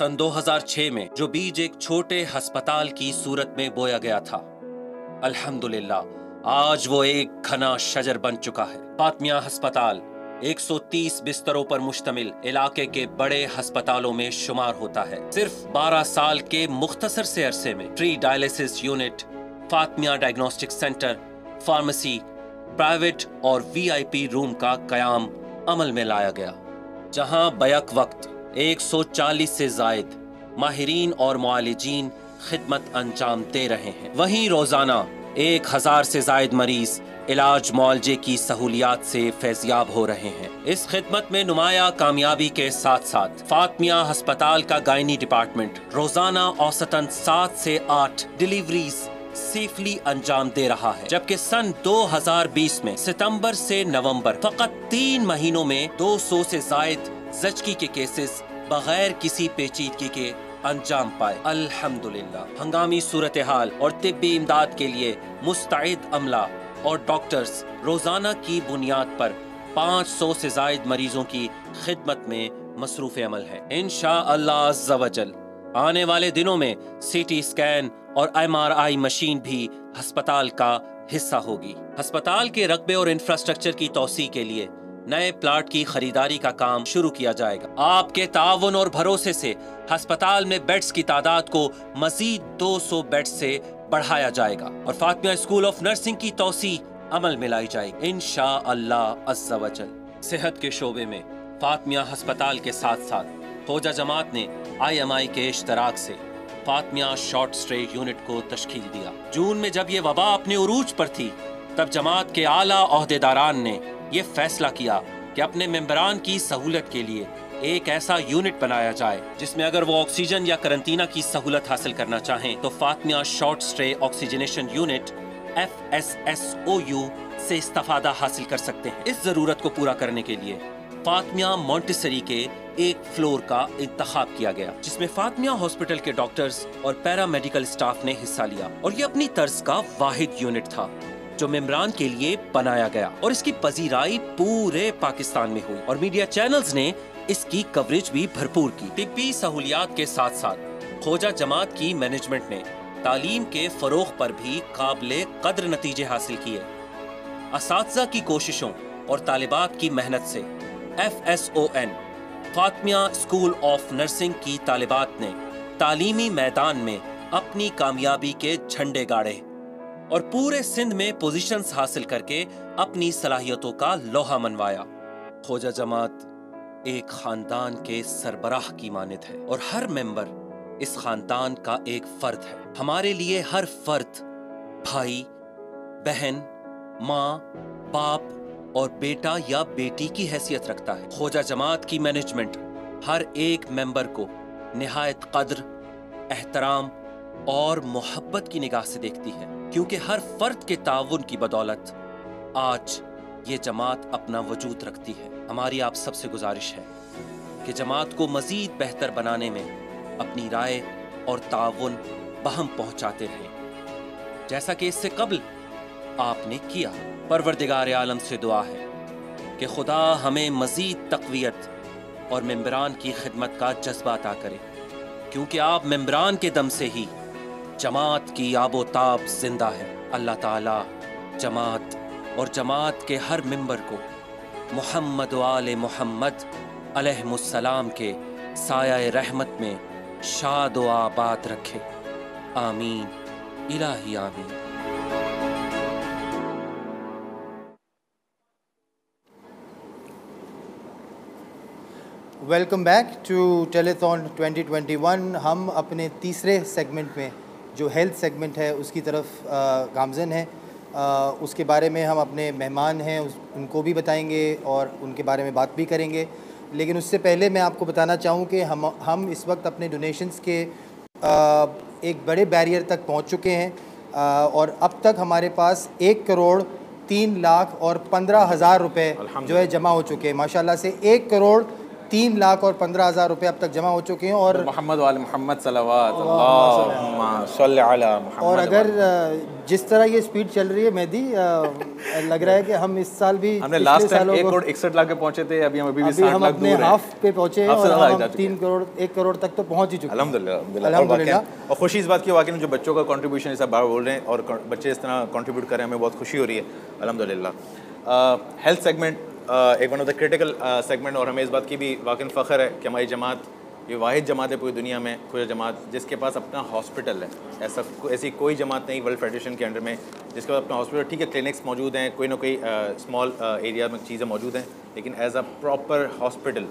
सन 2006 में जो बीज एक छोटे अस्पताल की सूरत में बोया गया था। अल्हम्दुलिल्लाह, आज वो एक घना शजर बन चुका है। फातमिया अस्पताल 130 बिस्तरों पर मुश्तमिल इलाके के बड़े अस्पतालों में शुमार होता है। सिर्फ़ 12 साल के मुख्तसर से अरसे में three dialysis unit, Fatimiyah diagnostic centre, pharmacy, private और वीआईपी रूम का कयाम अमल में लाया गया, जहाँ बैक वक्त 140 से जायद माहरीन और मुआलिजीन खिदमत अंजाम दे रहे हैं। वहीं रोज़ाना एक हज़ार से जायद मरीज़ इलाज मुआवजे की सहूलियात से फैजियाब हो रहे हैं। इस खिदमत में नुमाया कामयाबी के साथ साथ फातमिया अस्पताल का गायनी डिपार्टमेंट रोज़ाना औसतन सात से आठ डिलीवरीज सेफली अंजाम दे रहा है। जबकि सन 2020 में सितंबर से नवंबर फकत तीन महीनों में 200 से जायद जचकी के केसेस बगैर किसी पेचीदगी के अंजाम पाए अल्हम्दुलिल्लाह हंगामी सूरत हाल और तिब्बी इमदाद के लिए मुस्तैद अमला और डॉक्टर्स रोज़ाना की बुनियाद पर 500 से जायद मरीजों की खिदमत में मसरूफ अमल है इनशा अल्लाह आने वाले दिनों में सीटी स्कैन और एमआरआई मशीन भी हस्पताल का हिस्सा होगी अस्पताल के रकबे और इंफ्रास्ट्रक्चर की तोसी के लिए नए प्लाट की खरीदारी का काम शुरू किया जाएगा। आपके ताउन और भरोसे से अस्पताल में बेड्स की तादाद को मजीद 200 बेड से बढ़ाया जाएगा और फातिमा स्कूल ऑफ़ नर्सिंग की तोसी अमल में लाई जाएगी। इन अल्लाह सेहत के शोबे में फातमिया हस्पताल के साथ साथ खोजा जमात ने आईएमआई के इश्तराक से फातमिया शॉर्ट स्ट्रे यूनिट को तश्कील दिया। जून में जब ये वबा अपने उरूज पर थी, तब जमात के आला अहदेदारान ने ये फैसला किया कि अपने मेंबरान की सहूलत के लिए एक ऐसा यूनिट बनाया जाए, जिसमें अगर वो ऑक्सीजन या करंतना की सहूलत हासिल करना चाहें तो Fatimiyah short stay oxygenation unit F S S O U से इस्तादा हासिल कर सकते हैं। इस ज़रूरत को पूरा करने के लिए फातमिया मॉन्टेसरी के एक फ्लोर का इंतखाब किया गया, जिसमें फातमिया हॉस्पिटल के डॉक्टर्स और पैरा मेडिकल स्टाफ ने हिस्सा लिया, और ये अपनी तर्ज का वाहिद यूनिट था। जो मेमरान के लिए बनाया गया और इसकी पजीराई पूरे पाकिस्तान में हुई और मीडिया चैनल्स ने इसकी कवरेज भी भरपूर की। तिब्बी सहूलियात के साथ साथ, खोजा जमात की मैनेजमेंट ने तालीम के फरोग पर भी काबिल कदर नतीजे हासिल किए। इस की कोशिशों और तालिबात की मेहनत से F S O N, Fatimiyah school of nursing की तालिबात ने तालीमी मैदान में अपनी कामयाबी के झंडे गाड़े। और पूरे सिंध में पोजीशंस हासिल करके अपनी सलाहियतों का लोहा मनवाया। खोजा जमात एक खानदान के सरबराह की मानद है और हर मेंबर इस खानदान का एक फर्द है। हमारे लिए हर फर्द भाई, बहन, माँ, बाप और बेटा या बेटी की हैसियत रखता है। खोजा जमात की मैनेजमेंट हर एक मेंबर को निहायत कद्र, एहतराम और मोहब्बत की निगाह से देखती है। क्योंकि हर फर्द के ताउन की बदौलत आज ये जमात अपना वजूद रखती है। हमारी आप सबसे गुजारिश है कि जमात को मजीद बेहतर बनाने में अपनी राय और ताउन बहम पहुंचाते रहें। जैसा कि इससे कबल आपने किया। परवरदिगार आलम से दुआ है कि खुदा हमें मजीद तकवीत और मेम्बरान की खिदमत का जज्बा अता करे। क्योंकि आप मेम्बरान के दम से ही जमात की आबोताब ज़िंदा है। अल्लाह ताला जमात और जमात के हर मेंबर को मोहम्मद वाल मोहम्मद अलैहिस्सलाम के साया रहमत में शाद व आबाद रखे। आमीन। इलाही आमीन। वेलकम बैक टू टेलीथॉन 2021 हम अपने तीसरे सेगमेंट में जो हेल्थ सेगमेंट है उसकी तरफ़ गामजन है। उसके बारे में हम अपने मेहमान हैं उनको भी बताएँगे और उनके बारे में बात भी करेंगे। लेकिन उससे पहले मैं आपको बताना चाहूँ कि हम हम इस वक्त अपने डोनेशंस के आ, एक बड़े बैरियर तक पहुँच चुके हैं। आ, और अब तक हमारे पास एक करोड़ तीन लाख और पंद्रह हज़ार रुपये जो है जमा हो चुके हैं। माशाल्लाह से एक करोड़ तीन लाख और पंद्रह हज़ार रुपये अब तक जमा हो चुके हैं और मोहम्मद वाल मोहम्मद सलावत। और अगर जिस तरह ये स्पीड चल रही है मेहदी लग रहा है कि हम इस साल भी हमने लास्ट टाइम एक करोड़ इकसठ लाख पे पहुँचे थे अभी हम अभी भी हम अपने हाफ़ पे पहुँचे हैं और हम तीन करोड़ एक करोड़ तक तो पहुँच ही चुके हैं। अल्हम्दुलिल्लाह। और खुशी इस बात की वाकई में जो बच्चों का कंट्रीब्यूशन इस बार बोल रहे हैं और बच्चे इस तरह कॉन्ट्रीब्यूट कर रहे हैं हमें बहुत खुशी हो रही है। अल्हम्दुलिल्लाह। हेल्थ सेगमेंट एक one of the critical segment और हमें इस बात की भी वाकई फ़ख्र है कि हमारी जमात, ये वाहिद जमात है पूरी दुनिया में खुदा जमात, जिसके पास अपना हॉस्पिटल है। ऐसा ऐसी कोई जमात नहीं वर्ल्ड फेडरेशन के अंडर में, जिसके पास अपना हॉस्पिटल ठीक है क्लिनिक्स मौजूद हैं, कोई ना कोई स्मॉल एरिया में चीज़ें मौजूद हैं, लेकिन एज अ प्रॉपर हॉस्पिटल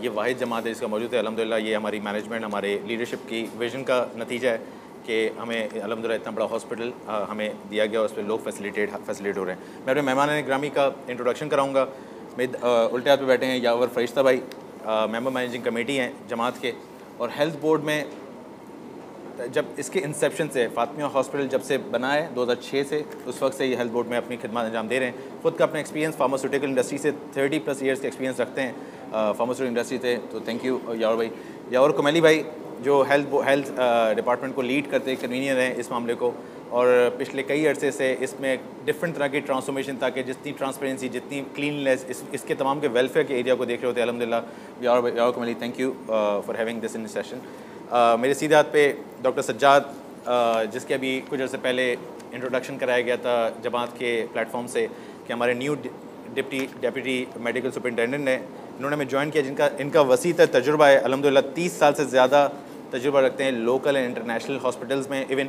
ये वाहिद जमात है जिसका मौजूद है। अलहमदिल्ला ये हमारी मैनेजमेंट हमारे लीडरशिप की विजन का नतीजा है। कि हमें अलहमदिल्ला इतना बड़ा हॉस्पिटल हमें दिया गया और उस पर लोग फैसिलिटेट फैसिलिटेट हो रहे हैं। मैं अपने मेहमान ग्रामी का इंट्रोडक्शन कराऊँगा। अ, उल्टे हाथ पे बैठे हैं यावर फरिश्ता भाई मेंबर मैनेजिंग कमेटी हैं जमात के। और हेल्थ बोर्ड में जब इसके इंसेप्शन से फातमिया हॉस्पिटल जब से बना है 2006 से उस वक्त से ये हेल्थ बोर्ड में अपनी खिदमत अंजाम दे रहे हैं। खुद का अपना एक्सपीरियंस फार्मास्यूटिकल इंडस्ट्री से 30 प्लस ईयर्स का एक्सपीरियंस रखते हैं। फार्मास्यूटिकल इंडस्ट्री से तो थैंक यू यावर भाई। यावर कुमैली भाई जो हेल्थ हेल्थ डिपार्टमेंट को लीड करते कन्वीनियर हैं इस मामले को। और पिछले कई अरसे से इसमें डिफरेंट तरह की ट्रांसफॉर्मेशन ताकि जितनी ट्रांसपेरेंसी जितनी क्लीननेस इस इसके तमाम के वेलफेयर के एरिया को देख रहे होते अलहमदिल्ला Yawar Kumaili thank you for having this in session मेरे सीधे हाथ पे डॉक्टर सज्जाद uh, जिसके अभी कुछ अर्से पहले इंट्रोडक्शन कराया गया था जमात के प्लेटफॉर्म से कि हमारे new deputy deputy medical superintendent ने इन्होंने हमें ज्वाइन किया जिनका इनका वसी तर तजुर्बा है। अलहमदिल्ला तीस साल से ज़्यादा तजुर्बा रखते हैं लोकल एंड इंटरनेशनल हॉस्पिटल्स में। Even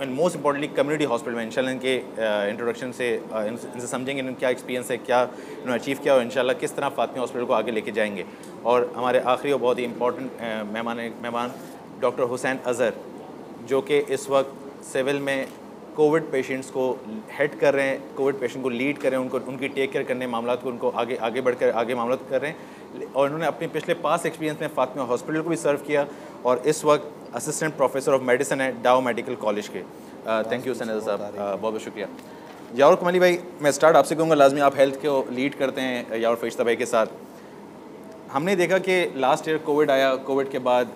and most importantly community hospital में। इंशाल्लाह इनके इंट्रोडक्शन से uh, इनसे समझेंगे इनका क्या एक्सपीरियंस है क्या इन्होंने अचीव किया और इंशाल्लाह किस तरह फातमी हॉस्पिटल को आगे लेके जाएँगे। और हमारे आखिरी और बहुत ही इंपॉर्टेंट मेहमान मेहमान डॉक्टर हुसैन अज़हर जो कि इस वक्त सिविल में कोविड पेशेंट्स को हेड कर रहे हैं, कोविड पेशेंट को लीड कर रहे हैं, उनको, उनकी टेक केयर करने मामला को उनको आगे आगे बढ़कर, आगे मामला कर रहे हैं। और उन्होंने अपने पिछले पास एक्सपीरियंस में फातमा हॉस्पिटल को भी सर्व किया और इस वक्त असिस्टेंट प्रोफेसर ऑफ़ मेडिसिन है डाओ मेडिकल कॉलेज के। थैंक यू सनद साहब। बहुत बहुत शुक्रिया। यावर कमली भाई, मैं स्टार्ट आपसे कहूँगा, लाजमी आप हेल्थ को लीड करते हैं यावर फरिश्ता भाई के साथ। हमने देखा कि लास्ट ईयर कोविड आया, कोविड के बाद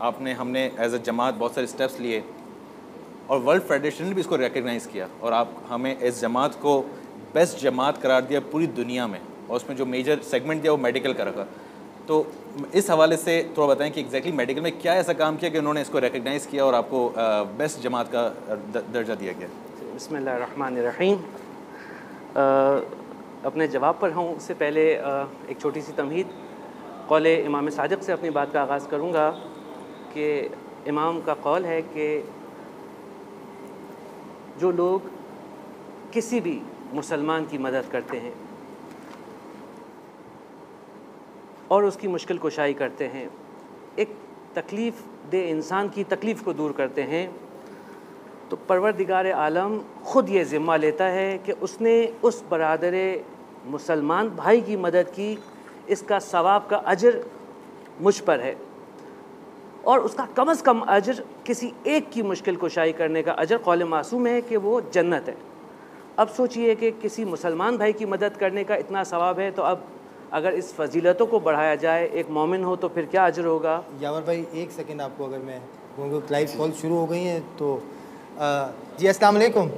आपने, हमने एज अ जमात बहुत सारे स्टेप्स लिए। और वर्ल्ड फेडरेशन ने भी इसको रिकगनाइज़ किया और आप हमें इस जमात को बेस्ट जमात करार दिया पूरी दुनिया में और उसमें जो मेजर सेगमेंट दिया वो मेडिकल का रखा तो इस हवाले से थोड़ा बताएँ कि एग्जैक्टली मेडिकल में क्या ऐसा काम किया कि उन्होंने इसको रिकगनाइज़ किया और आपको बेस्ट जमात का दर्जा दिया गया? बसमीम अपने जवाब पर हूँ उससे पहले अ, एक छोटी सी तमहीद। कौल इमाम सादिक से अपनी बात का आगाज़ करूँगा कि इमाम का कौल है कि जो लोग किसी भी मुसलमान की मदद करते हैं और उसकी मुश्किल कुशाई करते हैं, एक तकलीफ़ दे इंसान की तकलीफ़ को दूर करते हैं तो परवरदिगार आलम ख़ुद ये ज़िम्मा लेता है कि उसने उस बरदर मुसलमान भाई की मदद की, इसका सवाब का अजर मुझ पर है। और उसका कम अज़ कम अजर किसी एक की मुश्किल को शाई करने का अजर कौल मासूम है कि वो जन्नत है। अब सोचिए कि किसी मुसलमान भाई की मदद करने का इतना सवाब है तो अब अगर इस फजीलतों को बढ़ाया जाए एक मोमिन हो तो फिर क्या अजर होगा? यावर भाई एक सेकेंड आपको अगर मैं क्योंकि लाइव कॉल शुरू हो गई हैं तो अ, जी अस्सलाम वालेकुम।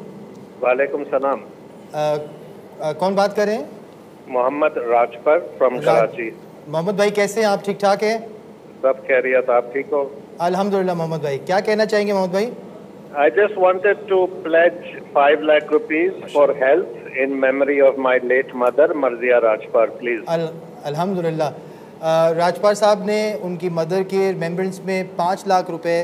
वालेकुम सलाम। कौन बात कर रहे हैं? मोहम्मद राजपर फ्रॉम कराची। मोहम्मद भाई कैसे हैं? आप ठीक ठाक हैं? सब खैरियत आप ठीक हो? अल्हम्दुलिल्लाह मोहम्मद भाई। क्या कहना चाहेंगे मोहम्मद भाई? I just wanted to pledge 5 lakh rupees for health in memory of my late mother Marzia Rajpar please. अल अल्हम्दुलिल्लाह। राजपाल साहब ने उनकी मदर के रिमेम्बरेंस में पाँच लाख रुपए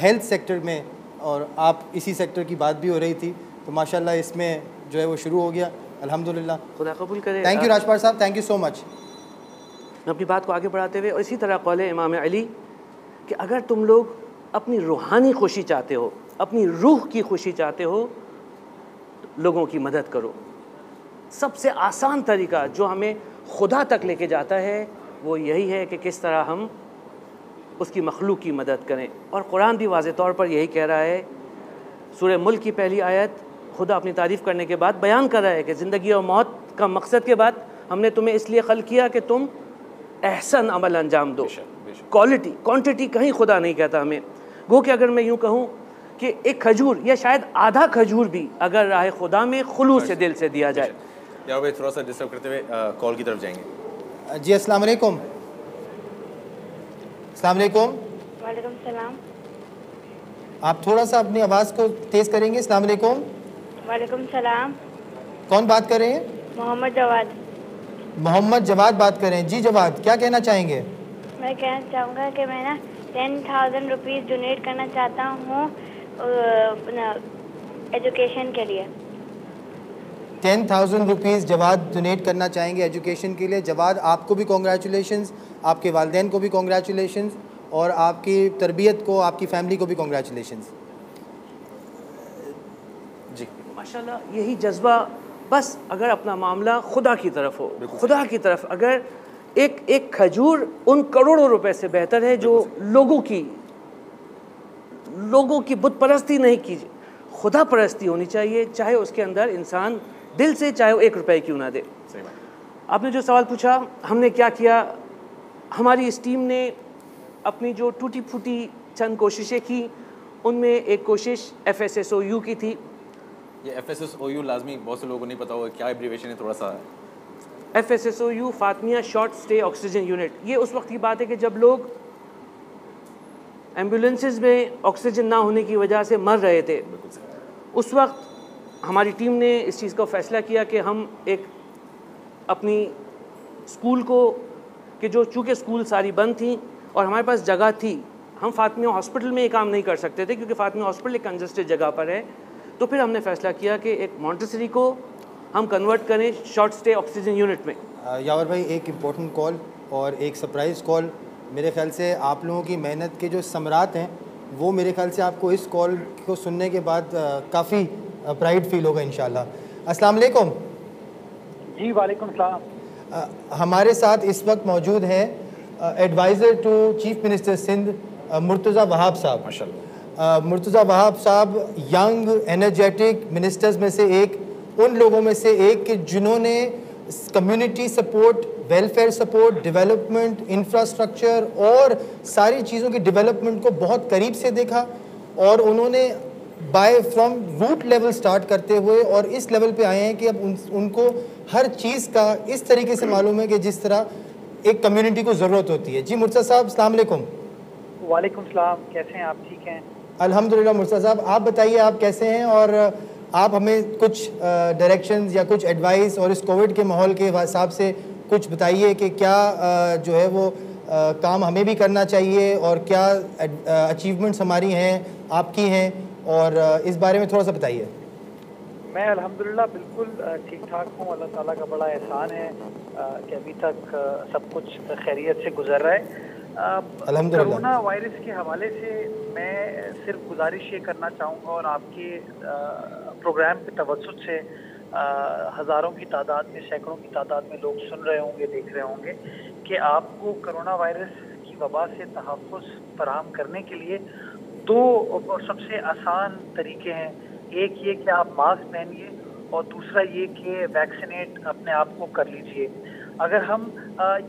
हेल्थ सेक्टर में और आप इसी सेक्टर की बात भी हो रही थी। तो माशाल्लाह इसमें जो है वो शुरू हो गया। अल्हम्दुलिल्लाह। खुदा कबूल करे। थैंक यू राजपाल साहब। थैंक यू सो मच अपनी बात को आगे बढ़ाते हुए, और इसी तरह कौल इमाम अली कि अगर तुम लोग अपनी रूहानी खुशी चाहते हो, अपनी रूह की खुशी चाहते हो तो लोगों की मदद करो। सबसे आसान तरीका जो हमें खुदा तक लेके जाता है, वो यही है कि किस तरह हम उसकी मखलूक की मदद करें। और कुरान भी वाज तौर पर यही कह रहा है सूर्य मुल्क की पहली आयत, खुदा अपनी तारीफ़ करने के बाद बयान कर रहा है कि ज़िंदगी और मौत का मकसद के बाद हमने तुम्हें इसलिए खल किया कि तुम एहसन अमल अंजाम दो। क्वालिटी क्वांटिटी कहीं खुदा नहीं कहता हमें। गो कि अगर मैं यूँ कहूँ कि एक खजूर या शायद आधा खजूर भी अगर राह खुदा में खुलूस से दिल से दिया जाए। यार भाई थोड़ा सा डिस्टर्ब करते हुए कॉल की तरफ़ जाएँगे। जी अस्सलाम वालेकुम। अस्सलाम वालेकुम। वालेकुम सलाम। आप थोड़ा सा अपनी आवाज़ को तेज़ करेंगे। अस्सलाम वालेकुम। वालेकुम सलाम। कौन बात कर रहे हैं? मोहम्मद जवाद। मोहम्मद जवाद बात कर। रहे हैं जी जवाद क्या कहना चाहेंगे? मैं कहना चाहूँगा कि मैं ना टेन थाउज़ेंड रुपीज़ डोनेट करना चाहता हूँ एजुकेशन के लिए। Ten thousand rupees Jawad donate करना चाहेंगे एजुकेशन के लिए। जवाद आपको भी कॉन्ग्रेचुलेशन आपके वालदेन को भी कॉन्ग्रेचुलेशन और आपकी तरबियत को आपकी फैमिली को भी कॉन्ग्रेचुलेशन जी। माशाल्लाह यही जज्बा बस अगर अपना मामला खुदा की तरफ़ हो। खुदा की तरफ़ अगर एक एक खजूर उन करोड़ों रुपए से बेहतर है जो लोगों की लोगों की बुत परस्ती नहीं कीजिए खुदा परस्ती होनी चाहिए चाहे उसके अंदर इंसान दिल से चाहे वो एक रुपए क्यों ना दे। आपने जो सवाल पूछा हमने क्या किया? हमारी इस टीम ने अपनी जो टूटी फूटी चंद कोशिशें की उनमें एक कोशिश F S S O U की थी। ये F S S O U लाजमी, बहुत से लोगों को नहीं पता होगा क्या एब्रीवेशन है, थोड़ा सा। F S S O U Fatimiyah short stay oxygen unit ये उस वक्त की बात है कि जब लोग एम्बुलेंसेज में ऑक्सीजन ना होने की वजह से मर रहे थे, उस वक्त हमारी टीम ने इस चीज़ का फ़ैसला किया कि हम एक अपनी स्कूल को, कि जो चूँकि स्कूल सारी बंद थी और हमारे पास जगह थी, हम फातमिया हॉस्पिटल में ये काम नहीं कर सकते थे, क्योंकि फातमिया हॉस्पिटल एक कंजस्टेड जगह पर है। तो फिर हमने फैसला किया कि एक मॉन्टेसरी को हम कन्वर्ट करें शॉर्ट स्टे ऑक्सीजन यूनिट में। यावर भाई एक इम्पोर्टेंट कॉल और एक सरप्राइज़ कॉल मेरे ख्याल से आप लोगों की मेहनत के जो समरात हैं वो मेरे ख्याल से आपको इस कॉल को सुनने के बाद काफ़ी प्राइड फील होगा इन अस्सलाम वालेकुम। जी वालेकुम सलाम। हमारे साथ इस वक्त मौजूद हैं adviser to chief minister Sindh Murtaza Wahab साहब। माशा मुर्तज़ा वहाब साहब यंग एनर्जेटिक मिनिस्टर्स में से एक उन लोगों में से एक कि जिन्होंने community support welfare support development infrastructure और सारी चीज़ों की डेवलपमेंट को बहुत करीब से देखा और उन्होंने by from root level start करते हुए और इस लेवल पे आए हैं कि अब उन, उनको हर चीज़ का इस तरीके से मालूम है कि जिस तरह एक कम्युनिटी को ज़रूरत होती है। जी मुर्सा साहब सलामकुम वालेकुम सलाम कैसे हैं आप? ठीक हैं? अल्हम्दुलिल्लाह मुर्सा साहब, आप बताइए आप कैसे हैं और आप हमें कुछ डायरेक्शंस या कुछ एडवाइस और इस कोविड के माहौल के हिसाब से कुछ बताइए कि क्या जो है वो काम हमें भी करना चाहिए और क्या अचीवमेंट्स हमारी हैं, आपकी हैं और इस बारे में थोड़ा सा बताइए। मैं अल्हम्दुलिल्लाह बिल्कुल ठीक ठाक हूँ। अल्लाह ताला का बड़ा एहसान है कि अभी तक सब कुछ खैरियत से गुजर रहा है। कोरोना वायरस के हवाले से मैं सिर्फ़ गुजारिश ये करना चाहूँगा और आपके प्रोग्राम के तवसत से हज़ारों की तादाद में, सैकड़ों की तादाद में लोग सुन रहे होंगे, देख रहे होंगे कि आपको कोरोना वायरस की वबा से तहफ़ फराम करने के लिए दो सबसे आसान तरीके हैं। एक ये कि आप मास्क पहनिए और दूसरा ये कि वैक्सीनेट अपने आप को कर लीजिए। अगर हम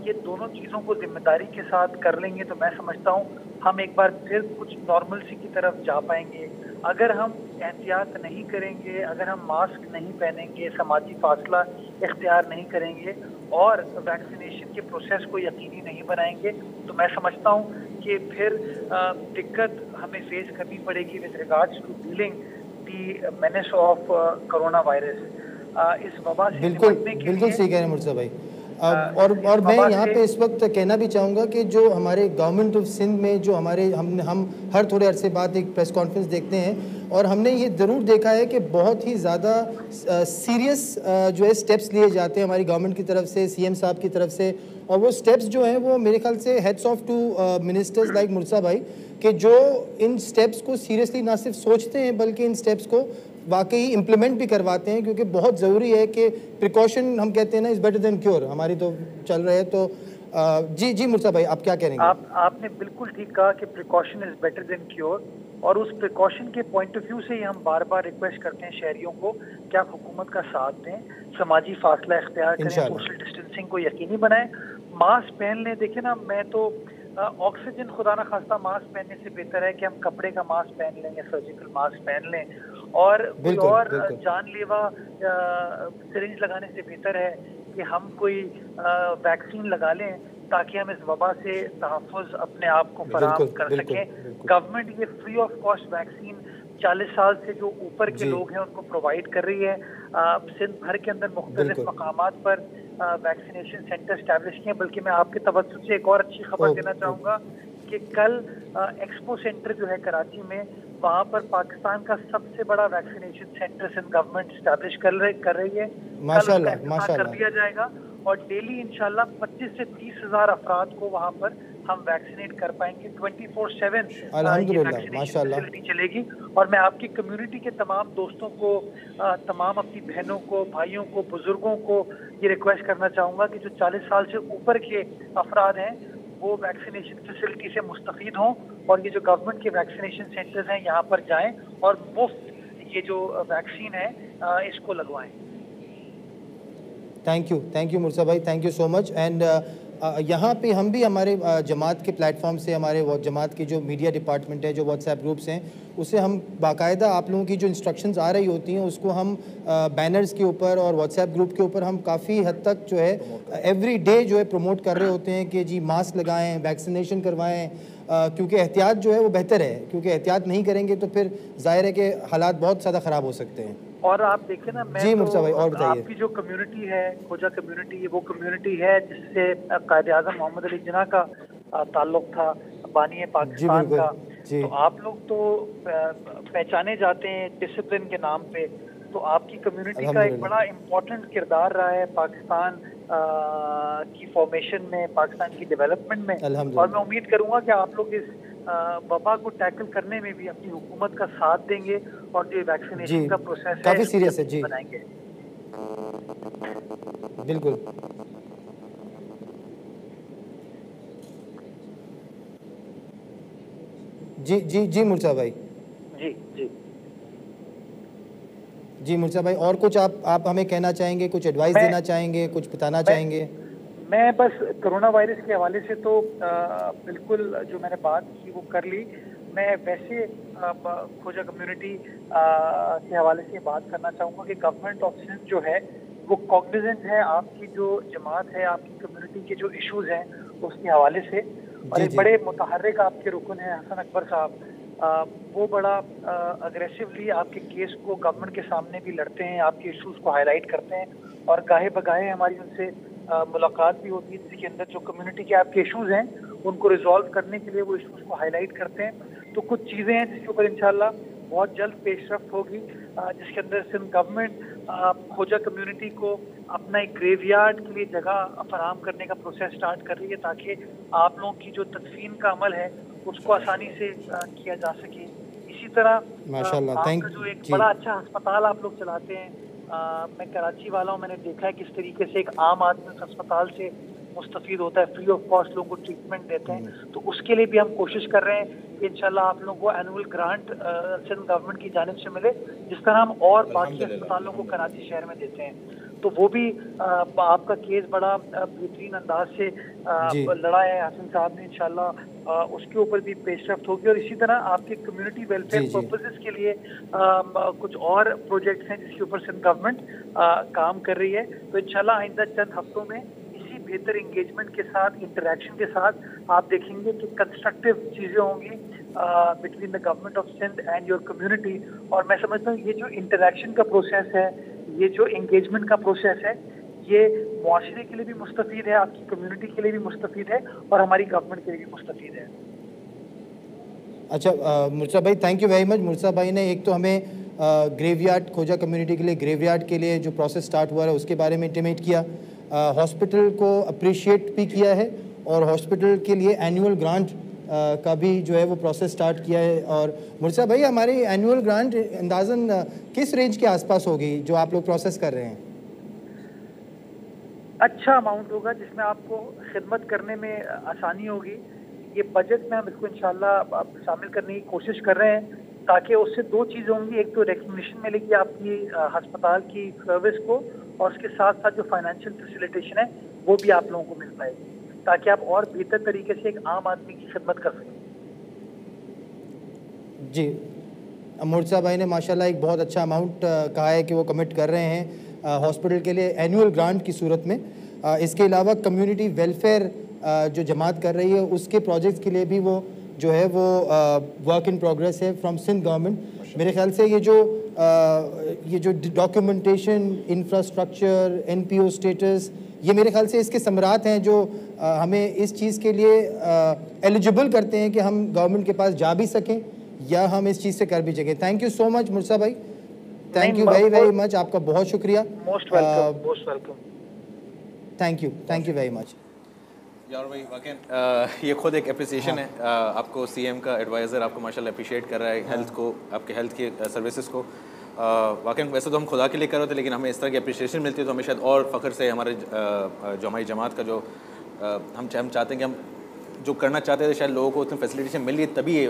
ये दोनों चीज़ों को ज़िम्मेदारी के साथ कर लेंगे तो मैं समझता हूँ हम एक बार फिर कुछ नॉर्मल सी की तरफ़ जा पाएँगे। अगर हम एहतियात नहीं करेंगे अगर हम मास्क नहीं पहनेंगे समाजी फासला इख्तियार नहीं करेंगे और वैक्सीनेशन के प्रोसेस को यकीनी नहीं बनाएँगे तो मैं समझता हूँ कि फिर दिक्कत हमें फेस करनी पड़ेगी with regards to dealing the menace of corona virus इस वबा से बिल्कुल बिल्कुल सही कह रहे हैं मुर्जा भाई। और और मैं यहाँ पे इस वक्त कहना भी चाहूँगा कि जो हमारे गवर्नमेंट ऑफ़ सिंध में जो हमारे हम हम हर थोड़े अरसे बाद एक प्रेस कॉन्फ्रेंस देखते हैं और हमने ये ज़रूर देखा है कि बहुत ही ज़्यादा सीरियस जो है स्टेप्स लिए जाते हैं हमारी गवर्नमेंट की तरफ़ से सीएम साहब की तरफ़ से। और वो स्टेप्स जो हैं वो मेरे ख्याल से heads of two ministers like Mursa भाई कि जो इन स्टेप्स को सीरियसली ना सिर्फ़ सोचते हैं बल्कि इन स्टेप्स को वाकई इम्प्लीमेंट भी करवाते हैं क्योंकि बहुत ज़रूरी है कि प्रिकॉशन हम कहते हैं ना इज़ बेटर देन क्योर हमारी तो चल रहे हैं तो जी जी मुर्सा भाई आप क्या कह रहे हैं आप आपने बिल्कुल ठीक कहा कि precaution is better than cure और उस प्रिकॉशन के पॉइंट ऑफ़ व्यू से ही हम बार बार रिक्वेस्ट करते हैं शहरियों को कि आप हुकूमत का साथ दें समाजी फासला इख्तियार करें सोशल डिस्टेंसिंग को यकीनी बनाएँ। मास्क पहन लें। देखिए ना मैं तो ऑक्सीजन खुदा ना खास्ता मास्क पहनने से बेहतर है कि हम कपड़े का मास्क पहन लें या सर्जिकल मास्क पहन लें। और कोई और जानलेवा सिरिंज लगाने से बेहतर है कि हम कोई वैक्सीन लगा लें ताकि हम इस वबा से तहफ़ अपने आप को फराम कर सकें। गवर्नमेंट ये फ्री ऑफ़ कॉस्ट वैक्सीन चालीस साल से जो ऊपर के लोग हैं उनको प्रोवाइड कर रही है। सिंध भर के अंदर मुख्तलिफ़ मकाम पर वैक्सीनेशन सेंटर स्टैब्लिश किए बल्कि मैं आपके तवज्जो से एक और अच्छी खबर देना चाहूँगा कि कल एक्सपो सेंटर जो है कराची में वहाँ पर पाकिस्तान का सबसे बड़ा vaccination centre Sindh government establish कर रही कर रही है। माशाल्लाह माशाल्लाह। कर दिया जाएगा और डेली इंशाल्लाह 25 से तीस हज़ार अफराद को वहाँ पर हम वैक्सीनेट कर पाएँगे ट्वेंटी फोर सेवन फैसिलिटी चलेगी और मैं आपकी कम्युनिटी के तमाम दोस्तों को तमाम अपनी बहनों को भाइयों को बुज़ुर्गों को ये रिक्वेस्ट करना चाहूँगा कि जो 40 साल से ऊपर के अफराद हैं वो वैक्सीनेशन फैसिलिटी से मुस्तफ़ हों और ये जो गवर्नमेंट के वैक्सीनेशन सेंटर्स हैं, यहाँ पर जाएँ और मुफ़्त ये जो वैक्सीन है इसको लगवाएँ। Thank you thank you Mursa भाई. Thank you so much and यहाँ पे हम भी हमारे जमात के प्लेटफॉर्म से, हमारे जमात की जो मीडिया डिपार्टमेंट है, जो व्हाट्सएप ग्रुप्स हैं, उसे हम बाकायदा आप लोगों की जो इंस्ट्रक्शंस आ रही होती हैं, उसको हम बैनर्स के ऊपर और व्हाट्सएप ग्रुप के ऊपर हम काफ़ी हद तक जो है एवरी डे जो है प्रमोट कर रहे होते हैं कि जी मास्क लगाएँ वैक्सीनेशन करवाएँ क्योंकि एहतियात जो है वो बेहतर है। क्योंकि एहतियात नहीं करेंगे तो फिर ज़ाहिर है कि हालात बहुत ज़्यादा ख़राब हो सकते हैं। और आप देखें ना मैं जी तो भाई और बताइए। आपकी जो कम्युनिटी है खोजा कम्युनिटी वो कम्युनिटी है जिससे कायद आज़म मोहम्मद अली जना का ताल्लुक था बानी पाकिस्तान का तो आप लोग तो पहचाने जाते हैं डिसिप्लिन के नाम पे। तो आपकी कम्युनिटी का एक बड़ा इम्पोर्टेंट किरदार रहा है पाकिस्तान की फॉर्मेशन में पाकिस्तान की डेवलपमेंट में। और मैं उम्मीद करूँगा कि आप लोग इस वबा को टैकल करने में भी अपनी हुकूमत का साथ देंगे और जो वैक्सीनेशन का प्रोसेस है काफ़ी सीरियस है जी। बनाएँगे। बिल्कुल। जी जी जी मुर्सा भाई। जी जी। जी मुर्सा भाई और कुछ आप आप हमें कहना चाहेंगे कुछ एडवाइस देना चाहेंगे कुछ बताना चाहेंगे? मैं बस कोरोना वायरस के हवाले से तो आ, बिल्कुल जो मैंने बात की वो कर ली। मैं वैसे खोजा कम्युनिटी के हवाले से बात करना चाहूँगा कि गवर्नमेंट सिंध जो है वो कॉग्निजेंट है आपकी जो जमात है आपकी कम्युनिटी के जो इश्यूज़ हैं उसके हवाले से। और एक बड़े मुतहरक आपके रुकन हैं हसन अकबर साहब। वो बड़ा अग्रेसिवली आपके केस को गवर्नमेंट के सामने भी लड़ते हैं आपके इश्यूज़ को हाईलाइट करते हैं और गाहे बगाहे हमारी उनसे मुलाकात भी होती है जिसके अंदर जो कम्युनिटी के आपके इश्यूज़ हैं उनको रिजॉल्व करने के लिए वो इश्यूज़ को हाईलाइट करते हैं। तो कुछ चीज़ें हैं जिसके ऊपर इंशाल्लाह बहुत जल्द पेशरफ होगी जिसके अंदर सिंध गवर्नमेंट खोजा कम्युनिटी को अपना एक ग्रेवयार्ड के लिए जगह फराम करने का प्रोसेस स्टार्ट कर रही है ताकि आप लोगों की जो तदफीन का अमल है उसको आसानी से किया जा सके। इसी तरह माशाल्लाह थैंक जो एक बड़ा अच्छा अस्पताल आप लोग चलाते हैं आ, मैं कराची वाला हूँ मैंने देखा है किस तरीके से एक आम आदमी उस अस्पताल से मुस्तफ़ होता है फ्री ऑफ़ कॉस्ट लोगों को ट्रीटमेंट देते हैं। हम्म। तो उसके लिए भी हम कोशिश कर रहे हैं कि इंशाल्लाह आप लोगों को एनुअल ग्रांट सिंध गवर्नमेंट की जानब से मिले जिस तरह हम और बाकी अस्पतालों को कराची शहर में देते हैं। तो वो भी आ, आपका केस बड़ा बेहतरीन अंदाज से लड़ा है हसन साहब ने इंशाल्लाह। उसके ऊपर भी पेशरफ होगी और इसी तरह आपके कम्युनिटी वेलफेयर पर्पजेस के लिए आ, कुछ और प्रोजेक्ट्स हैं जिसके ऊपर सिंध गवर्नमेंट काम कर रही है। तो इंशाल्लाह आइंदा चंद हफ्तों में इसी बेहतर इंगेजमेंट के साथ इंटरेक्शन के साथ आप देखेंगे कि कंस्ट्रक्टिव चीज़ें होंगी between the government of Sindh and your community और मैं समझता हूँ ये जो इंटरेक्शन का प्रोसेस है ये जो एंगेजमेंट का प्रोसेस है, ये मुआरे के लिए भी मुस्तफ़ है, आपकी कम्युनिटी के लिए भी मुस्तफ़ है और हमारी गवर्नमेंट के लिए भी मुस्तफ़ है। अच्छा मुर्सा भाई thank you very much Mursa भाई ने एक तो हमें ग्रेवयार्ड खोजा कम्युनिटी के लिए ग्रेवयार्ड के लिए जो प्रोसेस स्टार्ट हुआ है, उसके बारे में इंटीमेट किया। हॉस्पिटल को अप्रिशिएट भी किया है और हॉस्पिटल के लिए एनुअल ग्रांट का भी जो है वो प्रोसेस स्टार्ट किया है और मुर्सा भाई, हमारी एनुअल ग्रांट अंदाजन किस रेंज के आसपास होगी जो आप लोग प्रोसेस कर रहे हैं? अच्छा अमाउंट होगा जिसमें आपको खिदमत करने में आसानी होगी। ये बजट में हम इसको इंशाल्लाह शामिल करने की कोशिश कर रहे हैं ताकि उससे दो चीज़ें होंगी। एक तो रिकग्निशन मिलेगी आपकी अस्पताल की सर्विस को और उसके साथ साथ जो फाइनेंशियल फैसिलिटेशन है, वो भी आप लोगों को मिल पाएगी। ताकि आप और बेहतर तरीके से एक आम आदमी की खिदमत कर सकें। जी। मुर्सा भाई ने माशाल्लाह एक बहुत अच्छा अमाउंट कहा है कि वो कमिट कर रहे हैं हॉस्पिटल के लिए एनुअल ग्रांट की सूरत में। आ, इसके अलावा कम्युनिटी वेलफेयर जो जमात कर रही है उसके प्रोजेक्ट्स के लिए भी वो जो है वो वर्क इन प्रोग्रेस है फ्रॉम सिंध गवर्नमेंट मेरे ख्याल से ये जो ये जो डॉक्यूमेंटेशन इंफ्रास्ट्रक्चर एनपीओ स्टेटस ये मेरे ख्याल से इसके समरात हैं जो आ, हमें इस चीज़ के लिए एलिजिबल करते हैं कि हम गवर्नमेंट के पास जा भी सकें या हम इस चीज़ से कर भी सकें। Thank you so much Mursa भाई। Thank you very very much आपका बहुत शुक्रिया। Most welcome most welcome thank you thank you very much यार भाई ये खुद एक अप्रिसिएशन हाँ। है आपको सीएम का एडवाइज़र आपको माशाल्लाह अप्रिशिएट कर रहा है हेल्थ हाँ। को आपके हेल्थ की सर्विसेज़ को। वाकई वैसे तो हम खुदा के लिए कर रहे थे लेकिन हमें इस तरह की अप्रिशिएशन मिलती है तो हमें शायद और फ़ख्र से हमारे जो हमारी जमात का जो हम हम चाहते हैं कि हम जो करना चाहते थे शायद लोगों को उतनी फैसिलिटेशन मिल रही है तभी ये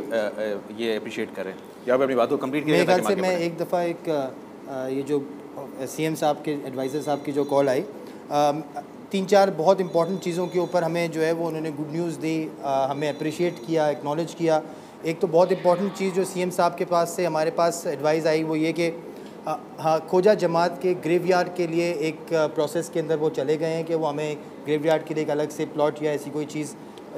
ये अप्रिशिएट करें। या अपनी बात को कंप्लीट ख्याल से मैं एक दफ़ा एक ये जो सीएम साहब के एडवाइज़र साहब की जो कॉल आई। तीन चार बहुत इंपॉर्टेंट चीज़ों के ऊपर हमें जो है वो उन्होंने गुड न्यूज़ दी आ, हमें अप्रिशिएट किया एक्नॉलेज किया। एक तो बहुत इंपॉर्टेंट चीज़ जो सीएम साहब के पास से हमारे पास एडवाइस आई वो ये कि हाँ खोजा जमात के ग्रेवयार्ड के लिए एक प्रोसेस के अंदर वो चले गए हैं कि वो हमें ग्रेवयार्ड के लिए एक अलग से प्लॉट या ऐसी कोई चीज़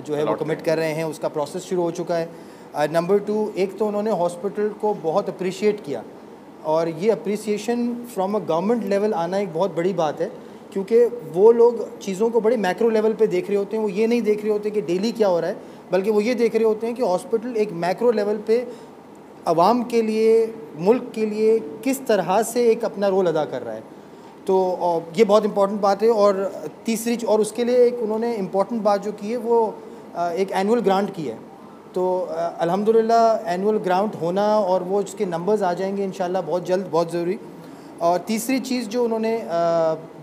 जो है वो कमिट कर रहे हैं उसका प्रोसेस शुरू हो चुका है। नंबर टू एक तो उन्होंने हॉस्पिटल को बहुत अप्रिशिएट किया। और ये appreciation from a government level आना एक बहुत बड़ी बात है। क्योंकि वो लोग चीज़ों को बड़े मैक्रो लेवल पे देख रहे होते हैं, वो ये नहीं देख रहे होते कि डेली क्या हो रहा है, बल्कि वो ये देख रहे होते हैं कि हॉस्पिटल एक मैक्रो लेवल पे आवाम के लिए, मुल्क के लिए किस तरह से एक अपना रोल अदा कर रहा है। तो ये बहुत इंपॉर्टेंट बात है और तीसरी और उसके लिए एक उन्होंने इंपॉर्टेंट बात जो की है, वो एक एनुअल ग्रांट की है। तो अल्हम्दुलिल्लाह एनुअल ग्रांट होना और वो उसके नंबर्स आ जाएँगे इन बहुत जल्द, बहुत ज़रूरी। और तीसरी चीज़ जो उन्होंने